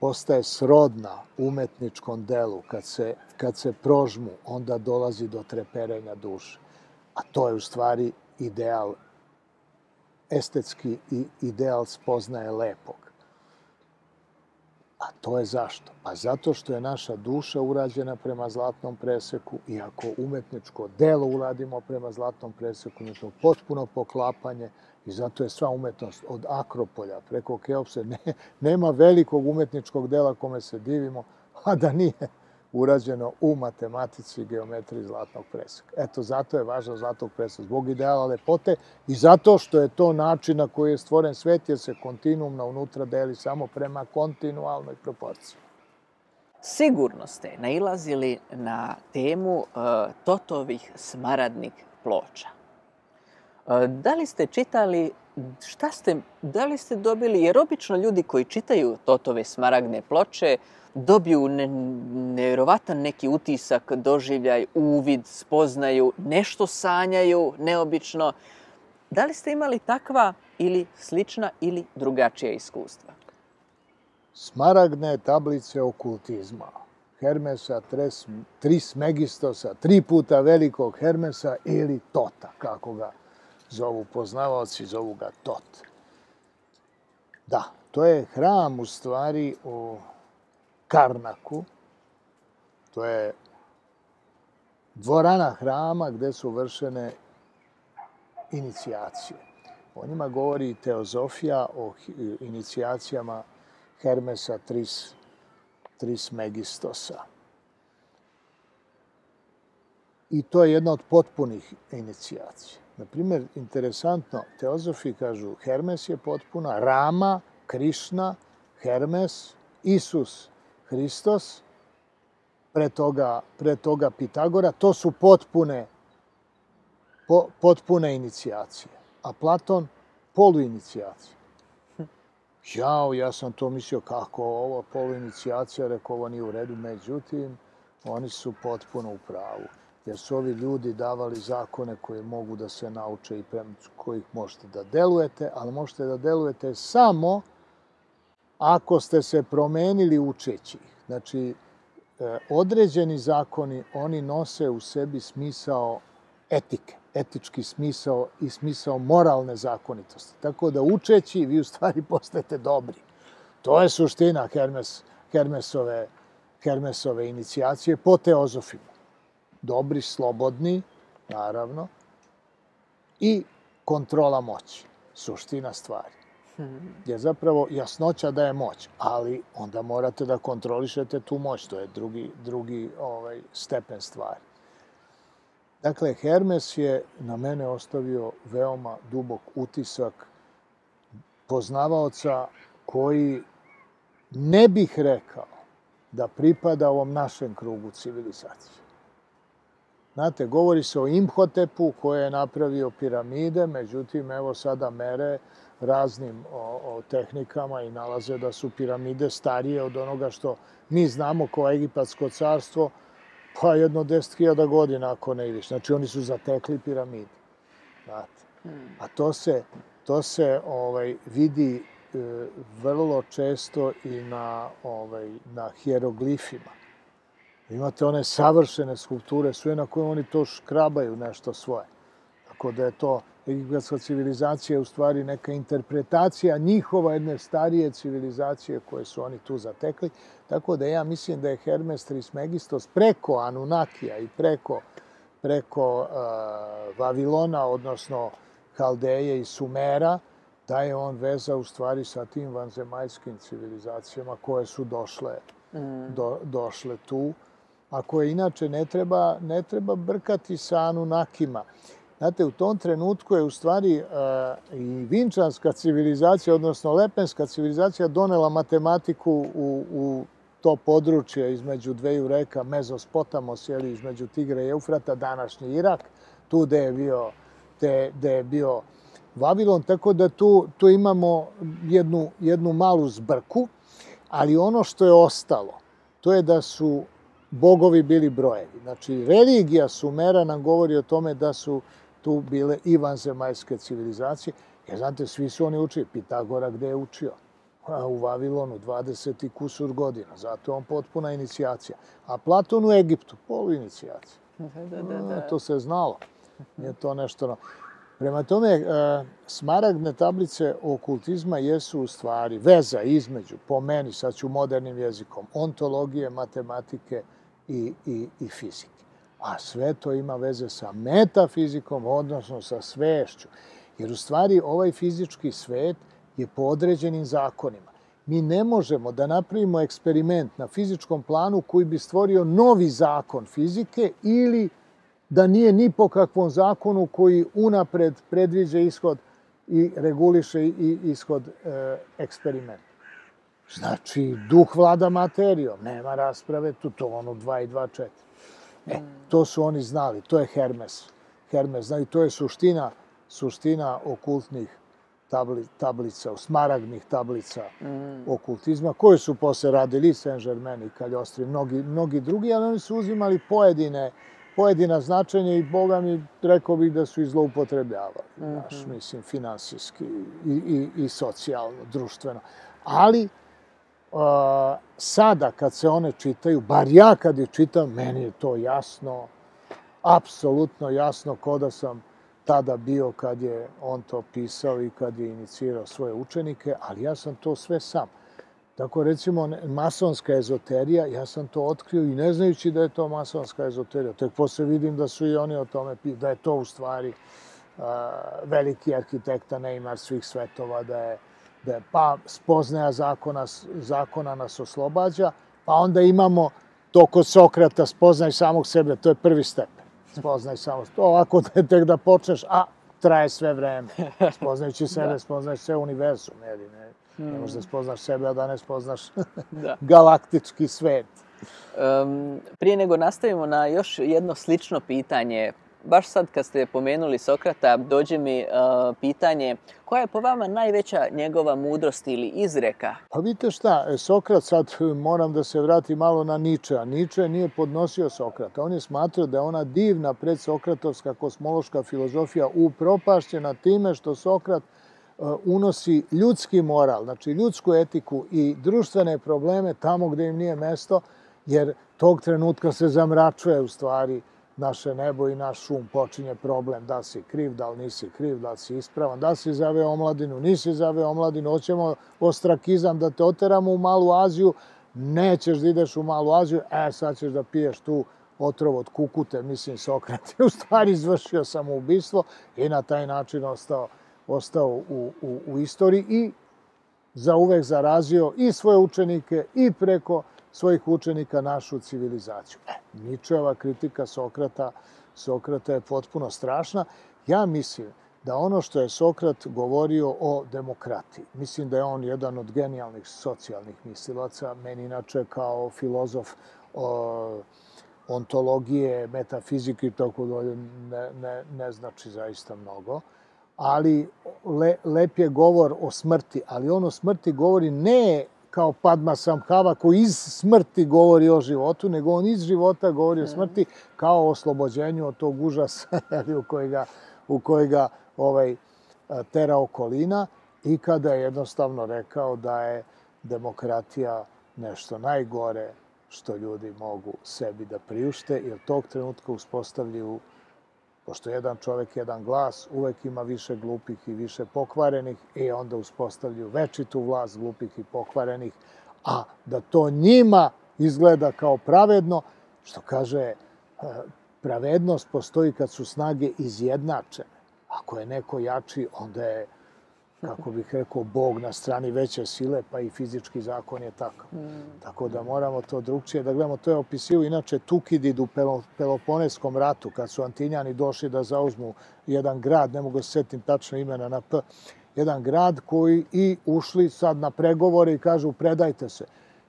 postaje srodna umetničkom delu, kad se, kad se prožmu, onda dolazi do treperenja duše. A to je u stvari ideal estetski i ideal spoznaje lepog. A to je zašto? Pa zato što je naša duša urađena prema zlatnom preseku i ako umetničko delo uradimo prema zlatnom preseku, je to potpuno poklapanje i zato je sva umetnost od Akropolja preko Keopse, ne, nema velikog umetničkog dela kome se divimo, a da nije urađeno u matematici i geometriji zlatnog preseka. Eto, zato je važno zlatnog preseka, zbog ideala lepote i zato što je to način na koji je stvoren svet, jer se kontinuumno unutra deli samo prema kontinualnoj proporciji. Sigurno ste nailazili na temu uh, Totovih smaradnih ploča. Uh, da li ste čitali šta ste, da li ste dobili, jer obično ljudi koji čitaju Totove smaragne ploče dobiju ne, nevjerovatan neki utisak, doživljaj, uvid, spoznaju, nešto sanjaju neobično. Da li ste imali takva ili slična ili drugačija iskustva? Smaragne tablice okultizma. Hermesa tres, Trismegistosa, tri puta velikog Hermesa ili Tota, kako ga zovu poznavaoci, zovu ga Tot. Da, to je hram u stvari u Karnaku, to je dvorana hrama gde su vršene inicijacije. O njima govori teozofija o inicijacijama Hermesa Tris, Trismegistosa. I to je jedna od potpunih inicijacija. Na primjer, interesantno, teozofi kažu Hermes je potpuna, Rama, Krišna, Hermes, Isus, Hristos, pre toga, pre toga Pitagora, to su potpune, po, potpune inicijacije. A Platon, poluinicijacije. Jao, ja sam to mislio kako ovo poluinicijacija, rekao ovo nije u redu, međutim, oni su potpuno u pravu jer su ovi ljudi davali zakone koje mogu da se nauče i prema kojih možete da delujete, ali možete da delujete samo ako ste se promenili učeći. Znači, e, određeni zakoni, oni nose u sebi smisao etike, etički smisao i smisao moralne zakonitosti. Tako da učeći vi u stvari postajete dobri. To je suština Hermes, Hermesove, Hermesove inicijacije po teozofima dobri, slobodni, naravno, i kontrola moći, suština stvari. Jer zapravo jasnoća da je moć, ali onda morate da kontrolišete tu moć, to je drugi, drugi ovaj, stepen stvari. Dakle, Hermes je na mene ostavio veoma dubok utisak poznavaoca koji ne bih rekao da pripada ovom našem krugu civilizacije. Znate, govori se o Imhotepu koji je napravio piramide, međutim, evo sada mere raznim o, o tehnikama i nalaze da su piramide starije od onoga što mi znamo kao Egipatsko carstvo, pa jedno 10.000 godina ako ne i više. Znači oni su zatekli piramide. Znate. A to se, to se ovaj, vidi e, vrlo često i na, ovaj, na hieroglifima. Imate one savršene skulpture, sve na koje oni to škrabaju nešto svoje. Tako da je to egipatska civilizacija u stvari neka interpretacija njihova jedne starije civilizacije koje su oni tu zatekli. Tako da ja mislim da je Hermes Trismegistos preko Anunnakija i preko, preko uh, Vavilona, odnosno Haldeje i Sumera, da je on veza u stvari sa tim vanzemaljskim civilizacijama koje su došle, mm. do, došle tu, a koje inače ne treba, ne treba brkati sa Anunnakima. Znate, u tom trenutku je u stvari uh, i vinčanska civilizacija, odnosno lepenska civilizacija, donela matematiku u, u to područje između dveju reka, Mezospotamos, jeli, između Tigra i Eufrata, današnji Irak, tu gde je bio, gde, gde je bio Vavilon, tako da tu, tu imamo jednu, jednu malu zbrku, ali ono što je ostalo, to je da su bogovi bili brojevi. Znači, religija Sumera nam govori o tome da su tu bile i vanzemaljske civilizacije. Jer, znate, svi su oni učili. Pitagora gde je učio? u Vavilonu 20 i kusur godina. Zato je on potpuna inicijacija. A Platon u Egiptu, polu inicijacija. Da, da, da. To se znalo. Nije to nešto... No. Prema tome, e, smaragdne tablice okultizma jesu u stvari veza između, po meni, sad ću modernim jezikom, ontologije, matematike i, i, i fizike. A sve to ima veze sa metafizikom, odnosno sa svešću. Jer u stvari ovaj fizički svet je po određenim zakonima. Mi ne možemo da napravimo eksperiment na fizičkom planu koji bi stvorio novi zakon fizike ili da nije ni po kakvom zakonu koji unapred predviđa ishod i reguliše i ishod e, eksperimenta. Znači, duh vlada materijom, nema rasprave, tu to ono 2 i 2, 4. E, to su oni znali, to je Hermes. Hermes, znači, to je suština, suština okultnih tabli, tablica, smaragdnih tablica mm. okultizma, koje su posle radili Saint-Germain i Kaljostri, mnogi, mnogi drugi, ali oni su uzimali pojedine, pojedina značenja i, boga mi, rekao bih da su i zloupotrebljavali, mm -hmm. znaš, mislim, finansijski i, i, i socijalno, društveno. Ali, sada kad se one čitaju, bar ja kad je čitam, meni je to jasno, apsolutno jasno, ko da sam tada bio kad je on to pisao i kad je inicirao svoje učenike, ali ja sam to sve sam. Tako recimo masonska ezoterija, ja sam to otkrio i ne znajući da je to masonska ezoterija. Tek posle vidim da su i oni o tome, da je to u stvari uh, veliki arhitekta Neymar svih svetova, da je, da pa spoznaja zakona, zakona nas oslobađa, pa onda imamo to kod Sokrata spoznaj samog sebe, to je prvi stepen spoznaj samo to, ovako da tek da počneš, a traje sve vreme. Spoznajući sebe, da. spoznaš sve univerzum, jeli, ne, ne možeš da hmm. spoznaš sebe, a da ne spoznaš da. galaktički svet. Um, prije nego nastavimo na još jedno slično pitanje, baš sad kad ste pomenuli Sokrata, dođe mi uh, pitanje koja je po vama najveća njegova mudrost ili izreka? Pa vidite šta, e, Sokrat sad moram da se vrati malo na Niče, Niče nije podnosio Sokrata. On je smatrao da je ona divna predsokratovska kosmološka filozofija upropašćena time što Sokrat uh, unosi ljudski moral, znači ljudsku etiku i društvene probleme tamo gde im nije mesto, jer tog trenutka se zamračuje u stvari naše nebo i naš šum počinje problem. Da si kriv, da li nisi kriv, da li si ispravan, da si zaveo omladinu, nisi zaveo omladinu, hoćemo ostrakizam da te oteramo u Malu Aziju, nećeš da ideš u Malu Aziju, e sad ćeš da piješ tu otrov od kukute, mislim Sokrat je u stvari izvršio samoubistvo i na taj način ostao, ostao u, u, u istoriji i za uvek zarazio i svoje učenike i preko svojih učenika našu civilizaciju. E, Ničeva kritika Sokrata, Sokrata je potpuno strašna. Ja mislim da ono što je Sokrat govorio o demokratiji, mislim da je on jedan od genijalnih socijalnih mislilaca, meni inače kao filozof o, ontologije, metafizike i tako dalje ne, ne, ne znači zaista mnogo, ali le, lep je govor o smrti, ali on o smrti govori ne kao Padma Samhava koji iz smrti govori o životu, nego on iz života govori o smrti kao o oslobođenju od tog užasa u kojega, u kojega ovaj, tera okolina i kada je jednostavno rekao da je demokratija nešto najgore što ljudi mogu sebi da priušte, jer tog trenutka uspostavljaju, pošto jedan čovek, jedan glas, uvek ima više glupih i više pokvarenih, i onda uspostavljaju večitu vlast glupih i pokvarenih, a da to njima izgleda kao pravedno, što kaže, pravednost postoji kad su snage izjednačene. Ako je neko jači, onda je, kako bih rekao, Bog na strani veće sile, pa i fizički zakon je takav. Mm. Tako da moramo to drugčije da gledamo. To je opisio inače Tukidid u Peloponeskom ratu, kad su Antinjani došli da zauzmu jedan grad, ne mogu da se setim tačno imena na P, jedan grad koji i ušli sad na pregovore i kažu predajte se.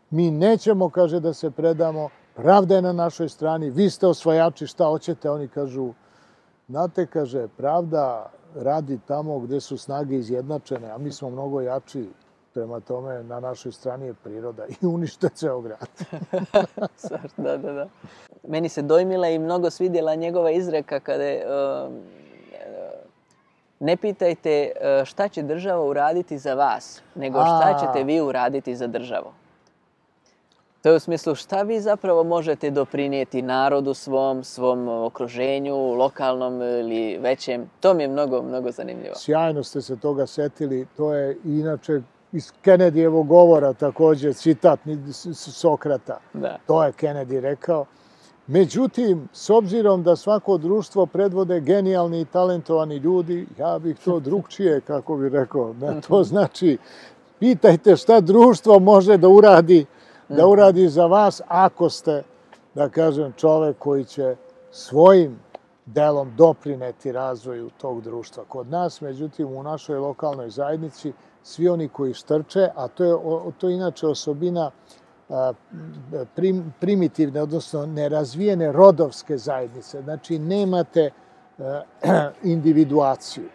Mi nećemo, kaže, da se predamo, pravda je na našoj strani, vi ste osvajači, šta hoćete? Oni kažu, Znate, kaže, pravda radi tamo gde su snage izjednačene, a mi smo mnogo jači. Prema tome, na našoj strani je priroda i unište ceo grad. da, da, da. Meni se dojmila i mnogo svidjela njegova izreka kada je uh, ne pitajte uh, šta će država uraditi za vas, nego šta ćete vi uraditi za državu. To je u smislu šta vi zapravo možete doprinijeti narodu svom, svom okruženju, lokalnom ili većem. To mi je mnogo, mnogo zanimljivo. Sjajno ste se toga setili. To je inače iz Kennedyjevog govora takođe citat Sokrata. Da. To je Kennedy rekao. Međutim, s obzirom da svako društvo predvode genijalni i talentovani ljudi, ja bih to drugčije, kako bih rekao, da to znači, pitajte šta društvo može da uradi da uradi za vas ako ste, da kažem, čovek koji će svojim delom doprineti razvoju tog društva. Kod nas, međutim, u našoj lokalnoj zajednici, svi oni koji štrče, a to je, to je inače osobina prim, primitivne, odnosno nerazvijene rodovske zajednice. Znači, nemate individuaciju.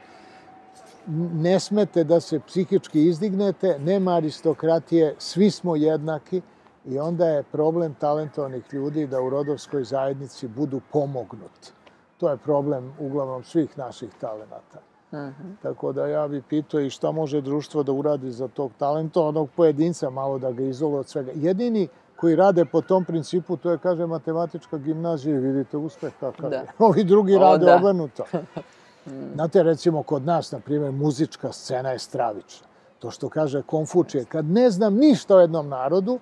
Ne smete da se psihički izdignete, nema aristokratije, svi smo jednaki, I onda je problem talentovanih ljudi da u rodovskoj zajednici budu pomognuti. To je problem uglavnom svih naših talenata. Uh mhm. -huh. Tako da ja bih pitao i šta može društvo da uradi za tog talentovanog pojedinca, malo da ga izoluje od svega. Jedini koji rade po tom principu, to je, kaže, matematička gimnazija i vidite uspeh kakav da. je. Ovi drugi o, rade da. obrnuto. Znate, recimo, kod nas, na primjer, muzička scena je stravična. To što kaže Konfučije, kad ne znam ništa o jednom narodu,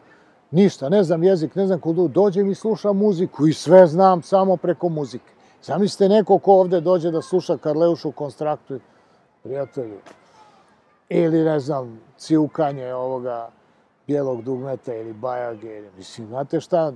Ništa, ne znam jezik, ne znam kulturu, dođem i slušam muziku i sve znam samo preko muzike. Zamislite neko ko ovde dođe da sluša Karleušu konstraktu, prijatelju, ili ne znam, ciukanje ovoga bijelog dugmeta ili bajage, ili, mislim, znate šta,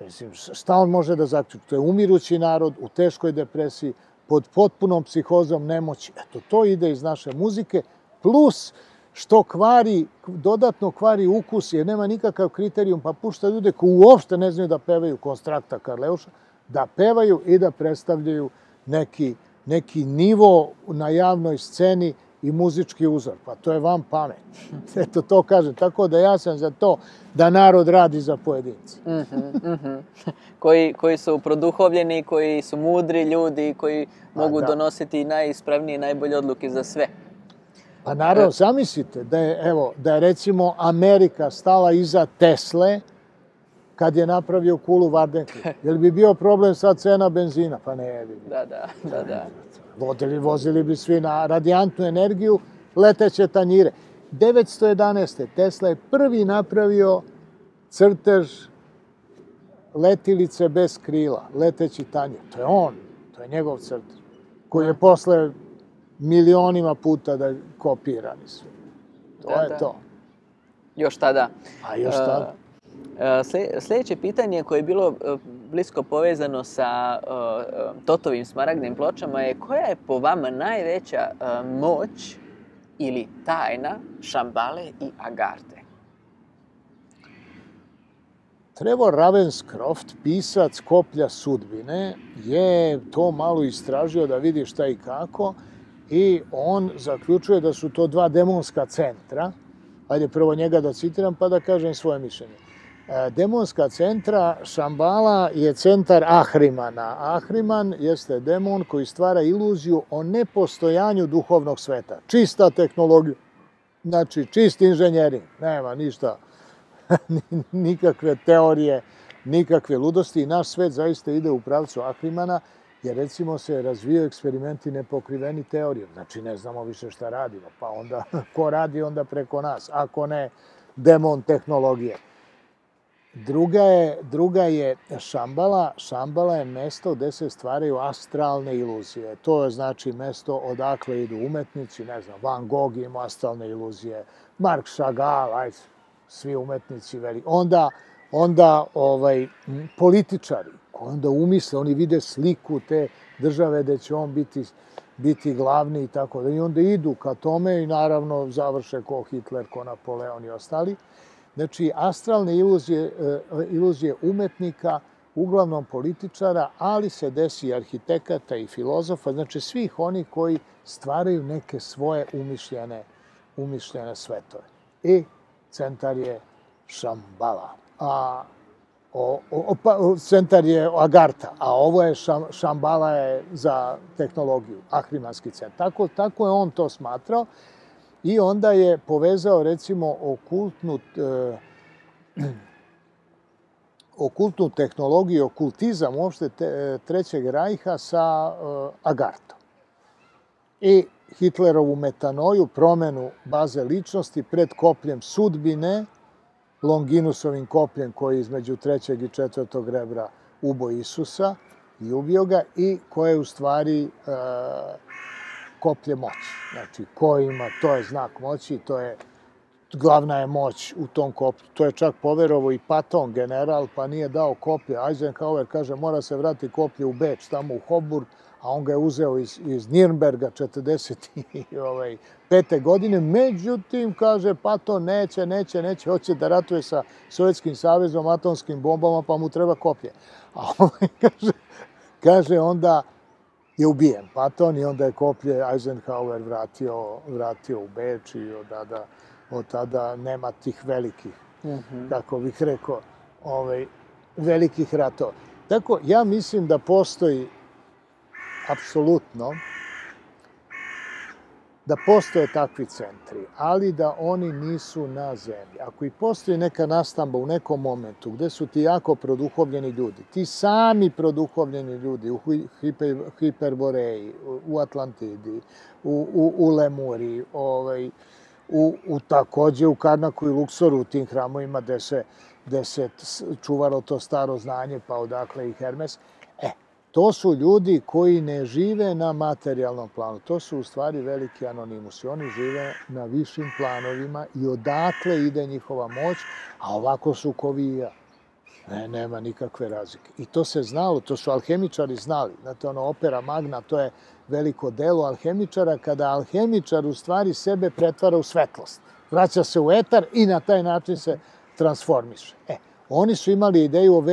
mislim, šta on može da zaključi? To je umirući narod u teškoj depresiji, pod potpunom psihozom nemoći. Eto, to ide iz naše muzike, plus što kvari, dodatno kvari ukus, jer nema nikakav kriterijum, pa pušta ljude koji uopšte ne znaju da pevaju konstrakta Karleuša, da pevaju i da predstavljaju neki, neki nivo na javnoj sceni i muzički uzor. Pa to je vam pamet. Eto, to kažem. Tako da ja sam za to da narod radi za pojedince. Mm -hmm, mm -hmm. koji, koji su produhovljeni, koji su mudri ljudi, koji pa mogu da. donositi najispravnije i najbolje odluke za sve. Pa naravno, zamislite da je, evo, da je recimo Amerika stala iza Tesle kad je napravio kulu Vardenki. Jel bi bio problem sad cena benzina? Pa ne bi. Da, da, da, da. Vodili, vozili bi svi na radijantnu energiju leteće tanjire. 911. Tesla je prvi napravio crtež letilice bez krila, leteći tanjir. To je on, to je njegov crtež, koji je posle milionima puta da kopirani su. To da, je da. to. Još tada. A još tada. Sle- Sljedeće pitanje koje je bilo e, blisko povezano sa e, Totovim smaragdnim pločama je koja je po vama najveća moć ili tajna Šambale i Agarte? Trevor Ravenscroft, pisac Koplja sudbine, je to malo istražio da vidi šta i kako i on zaključuje da su to dva demonska centra. Ajde prvo njega da citiram pa da kažem svoje mišljenje. E, Demonska centra Šambala je centar Ahrimana. Ahriman jeste demon koji stvara iluziju o nepostojanju duhovnog sveta. Čista tehnologija. Znači, čist inženjering. Nema ništa nikakve teorije, nikakve ludosti i naš svet zaista ide u pravcu Ahrimana, jer recimo se razvijaju eksperimenti nepokriveni teorijom. Znači ne znamo više šta radimo, pa onda ko radi onda preko nas, ako ne demon tehnologije. Druga je, druga je Šambala. Šambala je mesto gde se stvaraju astralne iluzije. To je znači mesto odakle idu umetnici, ne znam, Van Gogh ima astralne iluzije, Mark Chagall, ajde, svi umetnici veliki. Onda, onda ovaj, političari, koji onda umisle, oni vide sliku te države da će on biti, biti glavni i tako da. I onda idu ka tome i naravno završe ko Hitler, ko Napoleon i ostali. Znači, astralne iluzije, e, iluzije umetnika, uglavnom političara, ali se desi i arhitekata i filozofa, znači svih oni koji stvaraju neke svoje umišljene, umišljene svetove. I centar je Šambala. A o, o, pa, centar je Agarta, a ovo je šam, Šambala je za tehnologiju, Ahrimanski centar. Tako, tako je on to smatrao i onda je povezao recimo okultnu e, okultnu tehnologiju, okultizam uopšte te, Trećeg rajha sa e, Agartom. I Hitlerovu metanoju, promenu baze ličnosti pred kopljem sudbine, Longinusovim kopljem koji je između trećeg i četvrtog rebra ubo Isusa i ubio ga i koje je u stvari e, koplje moći. Znači, ko ima, to je znak moći, to je glavna je moć u tom koplju. To je čak poverovo i Paton, general, pa nije dao koplje. Eisenhower kaže, mora se vrati koplje u Beč, tamo u Hobburg, a on ga je uzeo iz, iz Nirnberga 45. Ovaj, godine. Međutim, kaže, pa to neće, neće, neće, hoće da ratuje sa Sovjetskim savezom, atomskim bombama, pa mu treba koplje. A ovaj kaže, kaže onda je ubijen Paton i onda je koplje Eisenhower vratio, vratio u Beč i od tada, od tada nema tih velikih, mm -hmm. kako bih rekao, ovaj, velikih ratova. Tako, ja mislim da postoji apsolutno da postoje takvi centri, ali da oni nisu na zemlji. Ako i postoji neka nastamba u nekom momentu gde su ti jako produhovljeni ljudi, ti sami produhovljeni ljudi u hiper, Hiperboreji, u Atlantidi, u, u, u Lemuri, ovaj, u, u takođe u Karnaku i Luksoru, u tim hramovima gde se, gde se čuvalo to staro znanje, pa odakle i Hermes, To su ljudi koji ne žive na materijalnom planu. To su u stvari veliki anonimusi. Oni žive na višim planovima i odatle ide njihova moć, a ovako su kovija. Ne, nema nikakve razlike. I to se znalo, to su alhemičari znali. Znate, ono, opera magna, to je veliko delo alhemičara, kada alhemičar u stvari sebe pretvara u svetlost. Vraća se u etar i na taj način se transformiše. E, oni su imali ideju o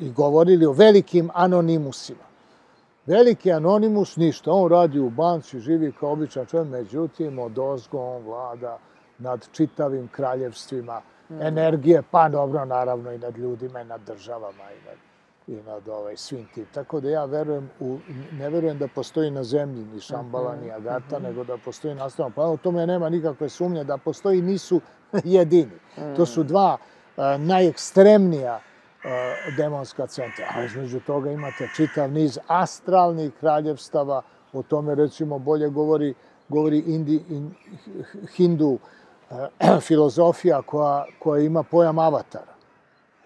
i govorili o velikim anonimusima. Veliki anonimus ništa, on radi u banci, živi kao običan čovjek, međutim od ozgo on vlada nad čitavim kraljevstvima, mm. energije, pa dobro, naravno i nad ljudima i nad državama i nad, i nad ovaj, svim tim. Tako da ja verujem, u, ne verujem da postoji na zemlji ni Šambala, mm -hmm. ni Agata, mm -hmm. nego da postoji nastavno. Pa u tome nema nikakve sumnje da postoji, nisu jedini. Mm. To su dva uh, najekstremnija demonska centra. A između toga imate čitav niz astralnih kraljevstava, o tome recimo bolje govori, govori Indi, in, Hindu filozofija koja, koja ima pojam avatara.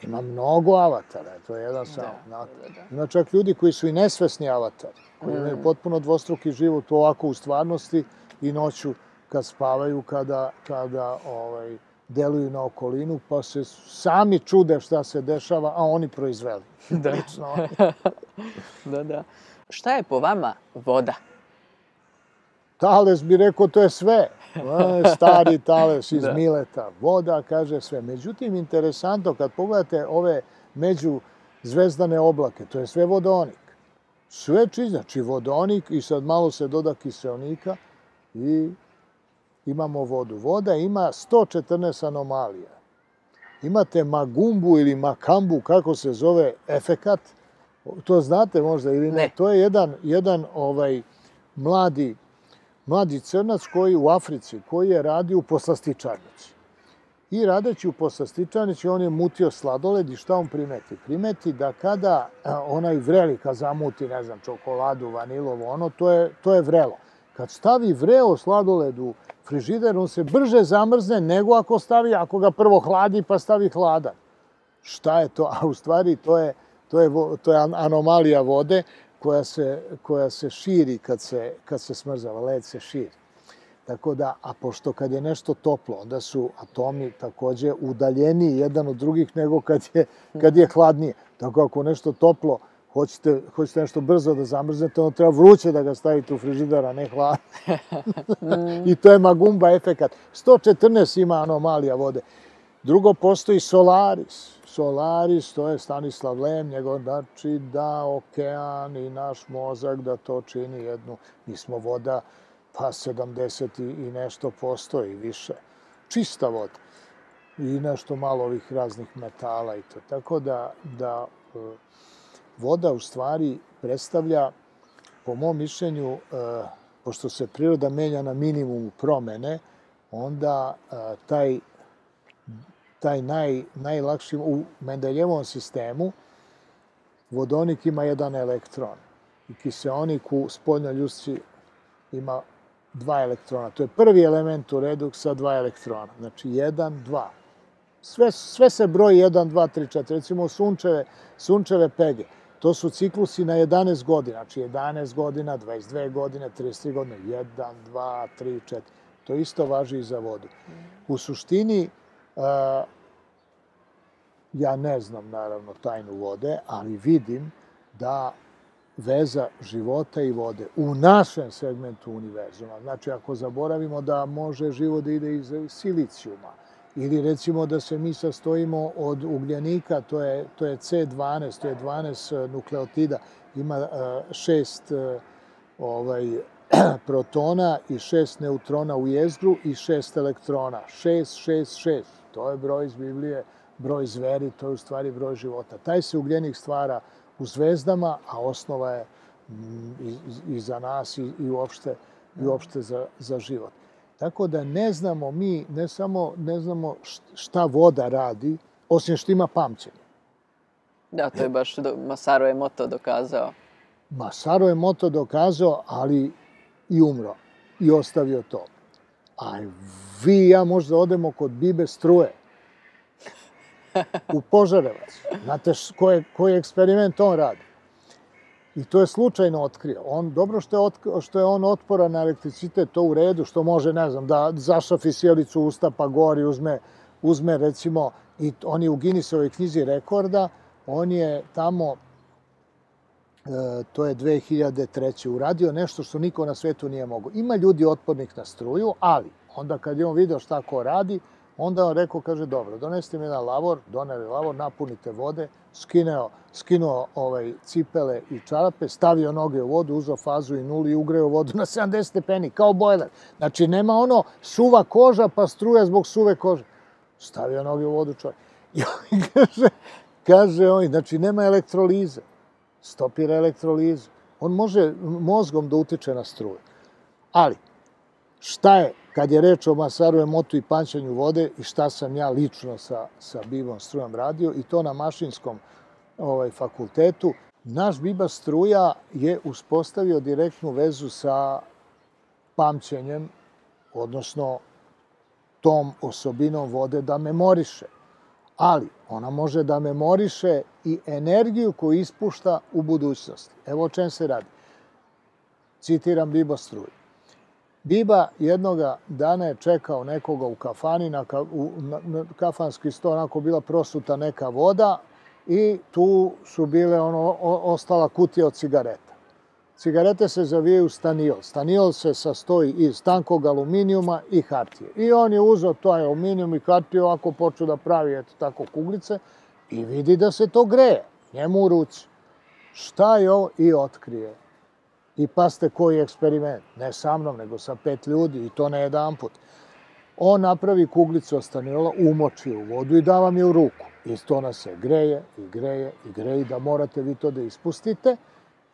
Ima mnogo avatara, to je jedan sam. Da, da, da. Ima čak ljudi koji su i nesvesni avatari, koji imaju mm. potpuno dvostruki život ovako u stvarnosti i noću kad spavaju, kada, kada ovaj, deluju na okolinu, pa se sami čude šta se dešava, a oni proizveli. Da. Lično oni. da, da. Šta je po vama voda? Tales bi rekao, to je sve. Stari Tales iz Da. Mileta. Voda kaže sve. Međutim, interesantno, kad pogledate ove među zvezdane oblake, to je sve vodonik. Sve či, znači vodonik i sad malo se doda kiselnika i imamo vodu. Voda ima 114 anomalija. Imate magumbu ili makambu, kako se zove, efekat. To znate možda ili ne? Ne. To je jedan, jedan ovaj mladi, mladi crnac koji u Africi, koji je radio u poslastičarnici. I radeći u poslastičarnici, on je mutio sladoled i šta on primeti? Primeti da kada onaj vreli, kad zamuti, ne znam, čokoladu, vanilovo, ono, to je, to je vrelo. Kad stavi vreo sladoled u frižider, on se brže zamrzne nego ako stavi, ako ga prvo hladi pa stavi hladan. Šta je to? A u stvari to je, to je, to je an- anomalija vode koja se, koja se širi kad se, kad se smrzava, led se širi. Tako da, a pošto kad je nešto toplo, onda su atomi takođe udaljeniji jedan od drugih nego kad je, kad je hladnije. Tako ako nešto toplo, hoćete, hoćete nešto brzo da zamrznete, onda treba vruće da ga stavite u frižider, a ne hladno. I to je magumba efekat. 114 ima anomalija vode. Drugo, postoji Solaris. Solaris, to je Stanislav Lem, njegov znači da okean i naš mozak da to čini jednu, mi smo voda, pa 70 i, nešto posto i više. Čista voda. I nešto malo ovih raznih metala i to. Tako da, da e, voda u stvari predstavlja, po mom mišljenju, e, pošto se priroda menja na minimumu promene, onda e, taj taj naj, najlakši, u Mendeljevom sistemu, vodonik ima jedan elektron i kiseonik u spoljnoj ljusci ima dva elektrona. To je prvi element u redu sa dva elektrona. Znači, jedan, dva. Sve, sve se broji 1, 2, 3, 4. Recimo sunčeve, sunčeve pege. To su ciklusi na 11 godina. Znači 11 godina, 22 godine, 33 godine. 1, 2, 3, 4. To isto važi i za vodu. U suštini, ja ne znam naravno tajnu vode, ali vidim da veza života i vode u našem segmentu univerzuma. Znači, ako zaboravimo da može život da ide iz silicijuma, ili recimo da se mi sastojimo od ugljenika, to je, to je C12, to je 12 nukleotida, ima uh, šest uh, ovaj, protona i šest neutrona u jezgru i šest elektrona. Šest, šest, šest. To je broj iz Biblije, broj zveri, to je u stvari broj života. Taj se ugljenik stvara u zvezdama, a osnova je mm, i, i za nas i, i uopšte, i uopšte za, za život. Tako da ne znamo mi, ne samo ne znamo šta voda radi, osim što ima pamćenje. Da, to je baš do, Masaru Emoto dokazao. Masaru je moto dokazao, ali i umro. I ostavio to. A vi i ja možda odemo kod Bibe struje. U Požarevac. Znate š- koji, koji eksperiment on radi? I to je slučajno otkrio. On, dobro što je, otk- što je on otporan na elektricitet, to u redu, što može, ne znam, da zašafi sjelicu usta pa gori, uzme, uzme recimo, i on je u Guinnessovoj knjizi rekorda, on je tamo e, to je 2003. uradio nešto što niko na svetu nije mogao. Ima ljudi otpornih na struju, ali onda kad je on video šta ko radi, onda on rekao, kaže, dobro, donesite mi jedan lavor, doneli lavor, napunite vode, skineo, skinuo ovaj, cipele i čarape, stavio noge u vodu, uzeo fazu i nulu i ugreo vodu na 70 stepeni, kao bojler. Znači, nema ono suva koža pa struja zbog suve kože. Stavio noge u vodu čovjek. I on kaže, kaže on, znači nema elektrolize stopira elektrolizu. On može mozgom da utiče na struju. Ali, šta je, kad je reč o Masaru Emotu i pančanju vode i šta sam ja lično sa, sa Bibom strujom radio i to na mašinskom ovaj, fakultetu, naš Biba struja je uspostavio direktnu vezu sa pamćenjem, odnosno tom osobinom vode da memoriše ali ona može da memoriše i energiju koju ispušta u budućnosti. Evo o čem se radi. Citiram Bibo struju. Biba jednoga dana je čekao nekoga u kafani, na, u, na, na kafanski sto, onako bila prosuta neka voda i tu su bile ono, o, ostala kutija od cigareta. Cigarete se zavijaju staniol. Staniol se sastoji iz tankog aluminijuma i hartije. I on je uzao taj aluminijum i hartiju, ovako počeo da pravi eto, tako kuglice i vidi da se to greje, njemu u ruci. Šta je ovo? I otkrije. I paste koji eksperiment, ne sa mnom, nego sa pet ljudi i to ne jedan put. On napravi kuglicu od staniola, umoči u vodu i da vam je u ruku. I to nas se greje i greje i greje da morate vi to da ispustite.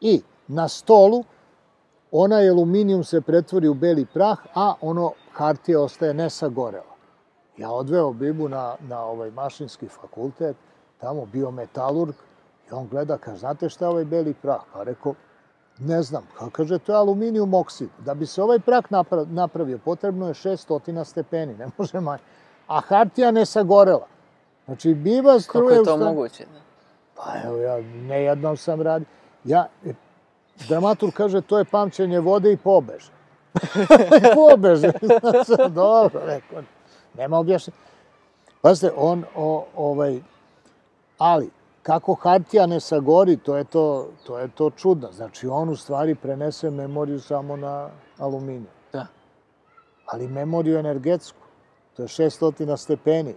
I na stolu onaj aluminijum se pretvori u beli prah, a ono hartija ostaje nesagorela. Ja odveo Bibu na, na ovaj mašinski fakultet, tamo bio metalurg, i on gleda, kaže, znate šta je ovaj beli prah? Pa rekao, ne znam. Ka kaže, to je aluminijum oksid. Da bi se ovaj prah napravio, potrebno je 600 stepeni, ne može manje. A hartija ne sagorela. Znači, biva struje... Kako je to ustan... moguće? Pa evo, ja ne jednom sam radio. Ja, dramatur kaže, to je pamćenje vode i pobeže. pobeže. Znači, dobro, rekao. Nema objašnjenja. Pazite, on, o, ovaj, ali, kako hartija ne sagori, to je to, to je to čudno. Znači, on u stvari prenese memoriju samo na aluminiju. Da. Ali memoriju energetsku. To je 600 stepeni.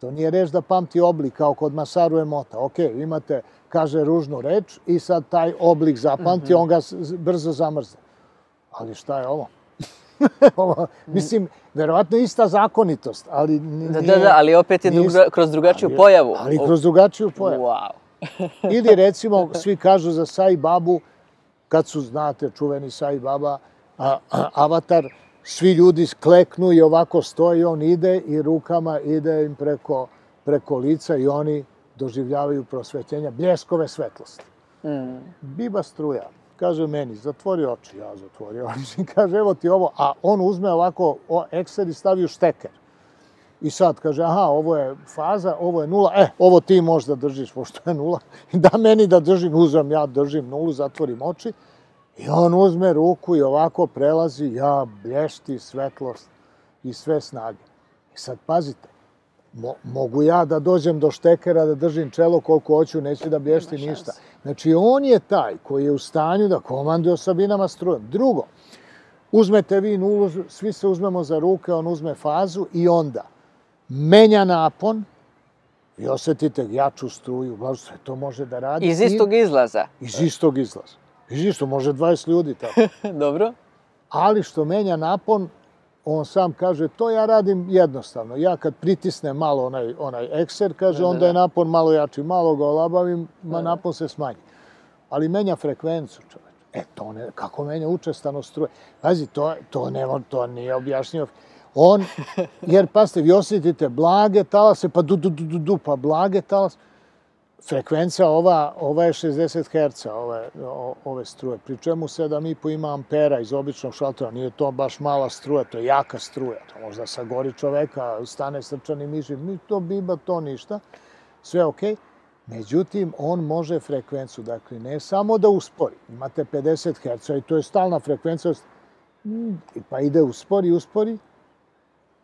To nije reč da pamti oblik kao kod Masaru Emota. Ok, imate, kaže ružnu reč i sad taj oblik zapamti, mm -hmm. on ga brzo zamrze. Ali šta je ovo? ovo, mislim, verovatno ista zakonitost, ali nije... Da, da, da, ali opet je druga, kroz drugačiju ali, pojavu. Ali kroz drugačiju pojavu. Wow. Ili recimo, svi kažu za Sai Babu, kad su, znate, čuveni Sai Baba, a, a, avatar, svi ljudi kleknu i ovako stoji, on ide i rukama ide im preko, preko lica i oni doživljavaju prosvetljenja, bljeskove svetlosti. Mm. Biba struja. Kaže meni, zatvori oči, ja zatvorio oči. Kaže, evo ti ovo, a on uzme ovako o, ekser i stavi u šteker. I sad kaže, aha, ovo je faza, ovo je nula, e, ovo ti možda držiš, pošto je nula. Da meni da držim, uzem, ja držim nulu, zatvorim oči. I on uzme ruku i ovako prelazi, ja blješti svetlost i sve snage. I sad pazite, mo, mogu ja da dođem do štekera, da držim čelo koliko hoću, neću da blješti ništa. Znači, on je taj koji je u stanju da komanduje osobinama struje. Drugo, uzmete vi nulu, svi se uzmemo za ruke, on uzme fazu i onda menja napon, i osetite jaču struju, baš sve to može da radi. Iz istog izlaza? Iz istog izlaza. Iz isto, može 20 ljudi tako. Dobro. Ali što menja napon, on sam kaže, to ja radim jednostavno. Ja kad pritisnem malo onaj, onaj ekser, kaže, da, onda da, je napon malo jači. Malo ga olabavim, ma da, napon se smanji. Ali menja frekvencu, čoveč. E, to ne, kako menja učestano struje. Pazi, to, to, ne, to nije objašnjivo. On, jer, pasite, vi osjetite blage talase, pa du, du, du, du, du, pa blage talase frekvencija ova, ova je 60 Hz, ove, ove struje, pri čemu 7,5 ima ampera iz običnog šaltera, nije to baš mala struja, to je jaka struja, to možda sagori čoveka, stane srčani mišić, mi to biba, to ništa, sve okej. Okay. Međutim, on može frekvenciju, dakle, ne samo da uspori, imate 50 Hz i to je stalna frekvencija, pa ide uspori, uspori,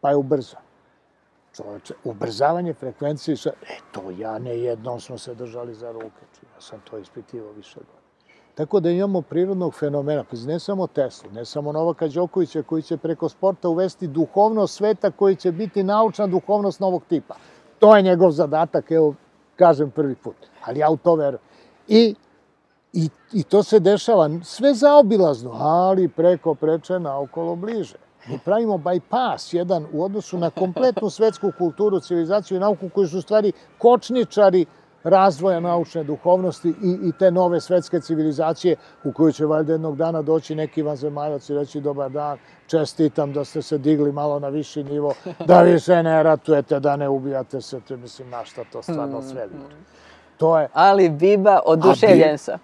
pa je ubrza čoveče, ubrzavanje frekvencije, e, to ja ne jednom smo se držali za ruke, či ja sam to ispitivao više godina. Tako da imamo prirodnog fenomena, pa ne samo Tesla, ne samo Novaka Đokovića koji će preko sporta uvesti duhovnost sveta koji će biti naučna duhovnost novog tipa. To je njegov zadatak, evo, kažem prvi put, ali ja u to verujem. I, i, I to se dešava sve zaobilazno, ali preko preče naokolo bliže. Mi pravimo bypass jedan u odnosu na kompletnu svetsku kulturu, civilizaciju i nauku koji su u stvari kočničari razvoja naučne duhovnosti i, i te nove svetske civilizacije u koju će valjda jednog dana doći neki vanzemaljac i reći dobar dan, čestitam da ste se digli malo na viši nivo, da više ne ratujete, da ne ubijate se, to mislim na šta to stvarno mm, sve liči. To je... Ali Biba oduševljen sam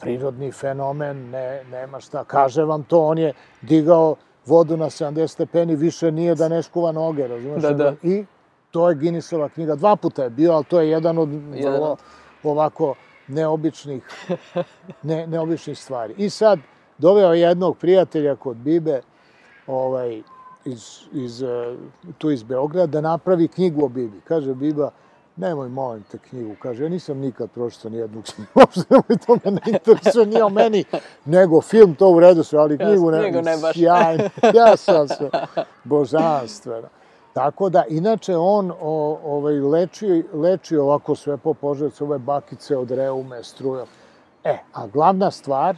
prirodni fenomen, ne, nema šta. Kaže vam to, on je digao vodu na 70 stepeni, više nije da ne skuva noge, razumiješ? Da, da. I to je Guinnessova knjiga. Dva puta je bio, ali to je jedan od vrlo ovako neobičnih, ne, neobičnih stvari. I sad, doveo jednog prijatelja kod Bibe, ovaj, iz, iz, eh, tu iz Beograda, da napravi knjigu o Bibi. Kaže Biba, nemoj molim te knjigu, kaže, ja nisam nikad pročitao ni jednu knjigu, uopšte nemoj to me ne interesuje, nije o meni, nego film to u redu sve, ali knjigu ne, knjigu ne baš. sjajno, ja sam sve, božanstveno. Tako da, inače, on o, ovaj, leči, leči ovako sve po požarcu, ove bakice od reume, strujom. E, a glavna stvar,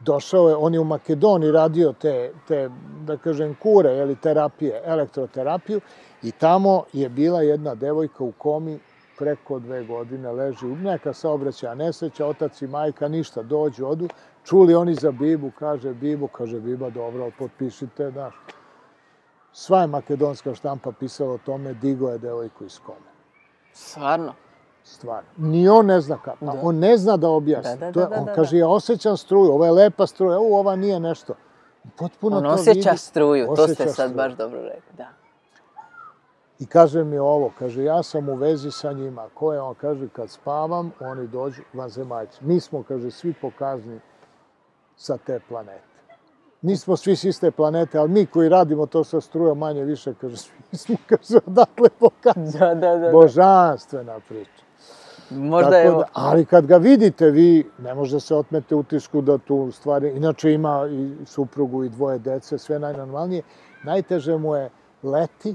došao je, on je u Makedoniji radio te, te da kažem, kure, ili terapije, elektroterapiju, i tamo je bila jedna devojka u komi preko dve godine, leži u neka saobraćaja nesreća, otac i majka, ništa, dođu, odu, čuli oni za Bibu, kaže Bibu, kaže Biba, dobro, potpišite, daš. Sva je makedonska štampa pisala o tome, digo je devojku iz kome. Stvarno? Stvarno. Ni on ne zna kako. Da. On ne zna da objasni. Da, da, to je, da, da, on da, kaže, da. ja osjećam struju, ovo je lepa struja, u, ova nije nešto. Potpuno On to osjeća vidi. struju, to Osjeća ste sad struju. baš dobro rekli, da. I kaže mi ovo, kaže, ja sam u vezi sa njima. Ko je on? Kaže, kad spavam, oni dođu vanzemaljci. Mi smo, kaže, svi pokazni sa te planete. Nismo svi s iste planete, ali mi koji radimo to sa strujom manje više, kaže, svi smo, kaže, odatle pokazni. Da, da, da. da. Božanstvena priča. Možda Tako je... da, ali kad ga vidite vi, ne može da se otmete utisku da tu stvari, inače ima i suprugu i dvoje dece, sve najnormalnije. Najteže mu je leti,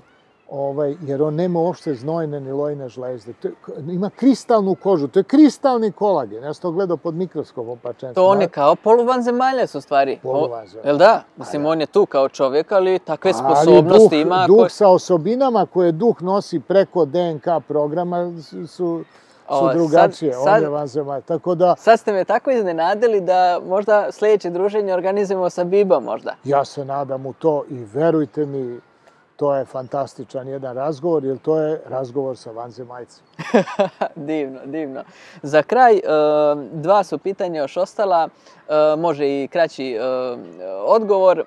ovaj, jer on nema uopšte znojne ni lojne žlezde. To je, ima kristalnu kožu, to je kristalni kolagen. Ja sam to gledao pod mikroskopom pa čem. To on je kao poluvanzemaljac u stvari. Poluvanzemaljac. Jel da? Mislim, on je tu kao čovjek, ali takve Ali sposobnosti duh, ima. Duh koje- sa osobinama koje duh nosi preko DNK programa su, su, O, su sad- drugačije. sad- On je vanzemalj. Tako da, Sad ste me tako iznenadili da možda sljedeće druženje organizujemo sa Bibom možda. Ja se nadam u to i verujte mi, to je fantastičan jedan razgovor, jer to je razgovor sa vanzemaljcem. divno, divno. Za kraj, e, dva su pitanja još ostala, e, može i kraći e, odgovor.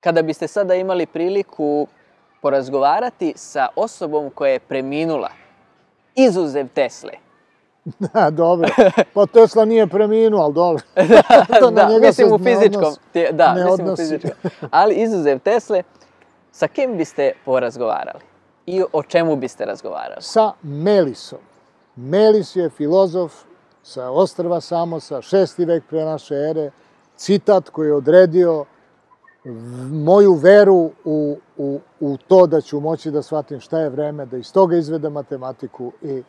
Kada biste sada imali priliku porazgovarati sa osobom koja je preminula, izuzev Tesle. Da, dobro. Pa Tesla nije preminuo, ali dobro. Da, njega mislim u fizičkom. da, mislim u fizičkom. Ali izuzev Tesle, sa kim biste porazgovarali? I o čemu biste razgovarali? Sa Melisom. Melis je filozof sa ostrva Samosa, šesti vek pre naše ere, citat koji je odredio moju veru u, u, u to da ću moći da shvatim šta je vreme, da iz toga izvedem matematiku i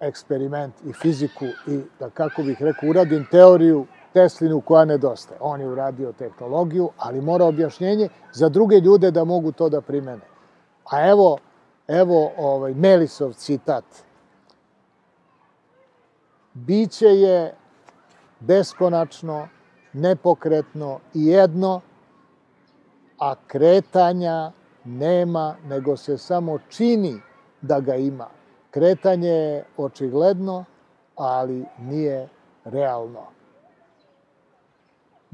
eksperiment i fiziku i da, kako bih rekao, uradim teoriju Teslinu koja nedostaje. On je uradio tehnologiju, ali mora objašnjenje za druge ljude da mogu to da primene. A evo, evo ovaj, Melisov citat. Biće je beskonačno, nepokretno i jedno, a kretanja nema, nego se samo čini da ga ima. Kretanje je očigledno, ali nije realno.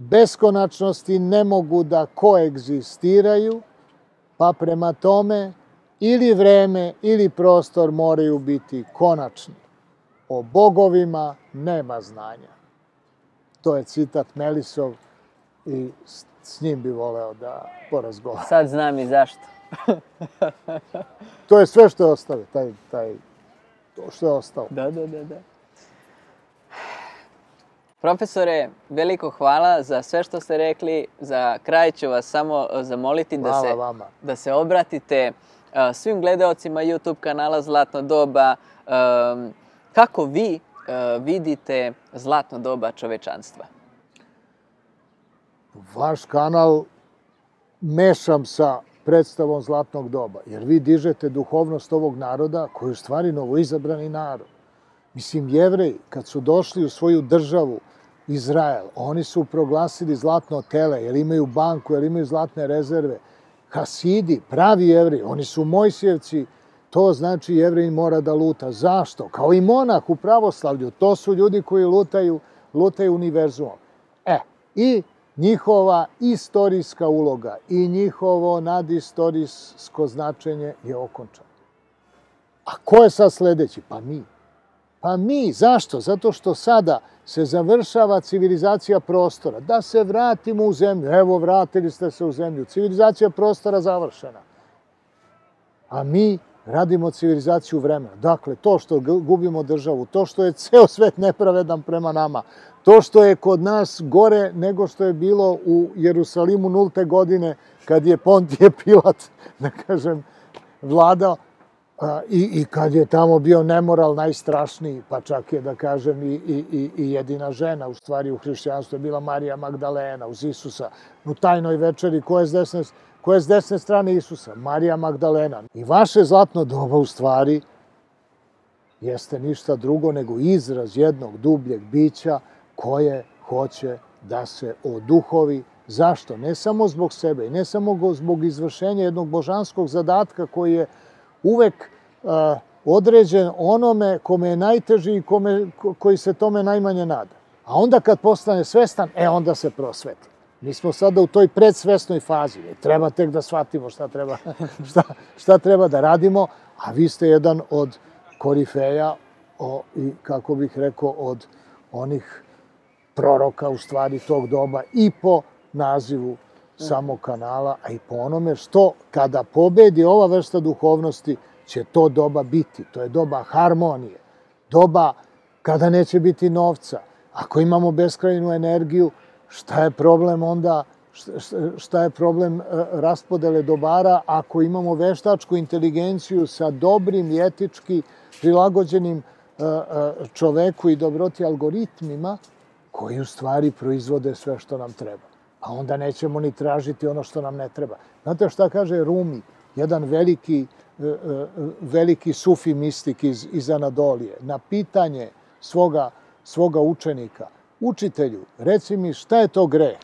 Beskonačnosti ne mogu da koegzistiraju, pa prema tome ili vreme ili prostor moraju biti konačni. O bogovima nema znanja. To je citat Melisov i s, njim bi voleo da porazgovaram. Sad znam i zašto. To je sve što je ostalo, taj, taj, to što je ostalo. Da, da, da, da. Profesore, veliko hvala za sve što ste rekli. Za kraj ću vas samo eh, zamoliti da se, vama. da se obratite eh, svim gledaocima YouTube kanala Zlatno doba. em, kako vi vidite zlatno doba čovečanstva? Vaš kanal mešam sa predstavom Zlatnog doba, jer vi dižete duhovnost ovog naroda koji je u stvari novoizabrani narod. Mislim, jevreji, kad su došli u svoju državu, Izrael, oni su proglasili zlatno tele, jer imaju banku, jer imaju zlatne rezerve. Hasidi, pravi jevreji, oni su Mojsijevci, to znači jevrej mora da luta. Zašto? Kao i monah u pravoslavlju, to su ljudi koji lutaju, lutaju univerzumom. E, i njihova istorijska uloga i njihovo nadistorijsko značenje je okončano. A ko je sad sledeći? Pa mi. Pa mi, zašto? Zato što sada se završava civilizacija prostora. Da se vratimo u zemlju. Evo, vratili ste se u zemlju. Civilizacija prostora završena. A mi radimo civilizaciju vremena. Dakle, to što gubimo državu, to što je ceo svet nepravedan prema nama, to što je kod nas gore nego što je bilo u Jerusalimu nulte godine, kad je Pontije Pilat, da kažem, vladao, i, i kad je tamo bio nemoral najstrašniji, pa čak je, da kažem, i, i, i jedina žena, u stvari u hrišćanstvu je bila Marija Magdalena, uz Isusa, u tajnoj večeri, ko je s desne, ko je s desne strane Isusa? Marija Magdalena. I vaše zlatno doba, u stvari, jeste ništa drugo nego izraz jednog dubljeg bića koje hoće da se oduhovi. Zašto? Ne samo zbog sebe i ne samo zbog izvršenja jednog božanskog zadatka koji je uvek uh, određen onome kome je najteži i kome, koji se tome najmanje nada. A onda kad postane svestan, e onda se prosveti. Mi smo sada u toj predsvesnoj fazi. Treba tek da shvatimo šta treba, šta, šta treba da radimo, a vi ste jedan od korifeja o, i, kako bih rekao, od onih proroka u stvari tog doba i po nazivu samog kanala, a i po onome što kada pobedi ova vrsta duhovnosti će to doba biti. To je doba harmonije, doba kada neće biti novca. Ako imamo beskrajnu energiju, šta je problem onda šta je problem e, raspodele dobara ako imamo veštačku inteligenciju sa dobrim i etički prilagođenim e, e, čoveku i dobroti algoritmima koji u stvari proizvode sve što nam treba a onda nećemo ni tražiti ono što nam ne treba. Znate šta kaže Rumi, jedan veliki, e, e, veliki sufi mistik iz, iz Anadolije, na pitanje svoga, svoga učenika, učitelju, reci mi šta je to greh?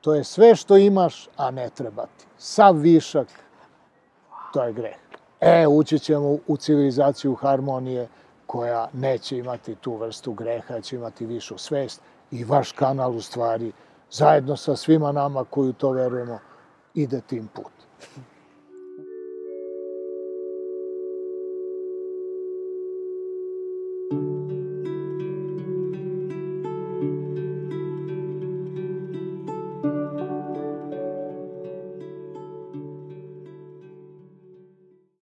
To je sve što imaš, a ne treba ti. Sav višak, to je greh. E, ući ćemo u civilizaciju harmonije koja neće imati tu vrstu greha, će imati višu svest i vaš kanal u stvari zajedno sa svima nama koji to verujemo, ide tim putem.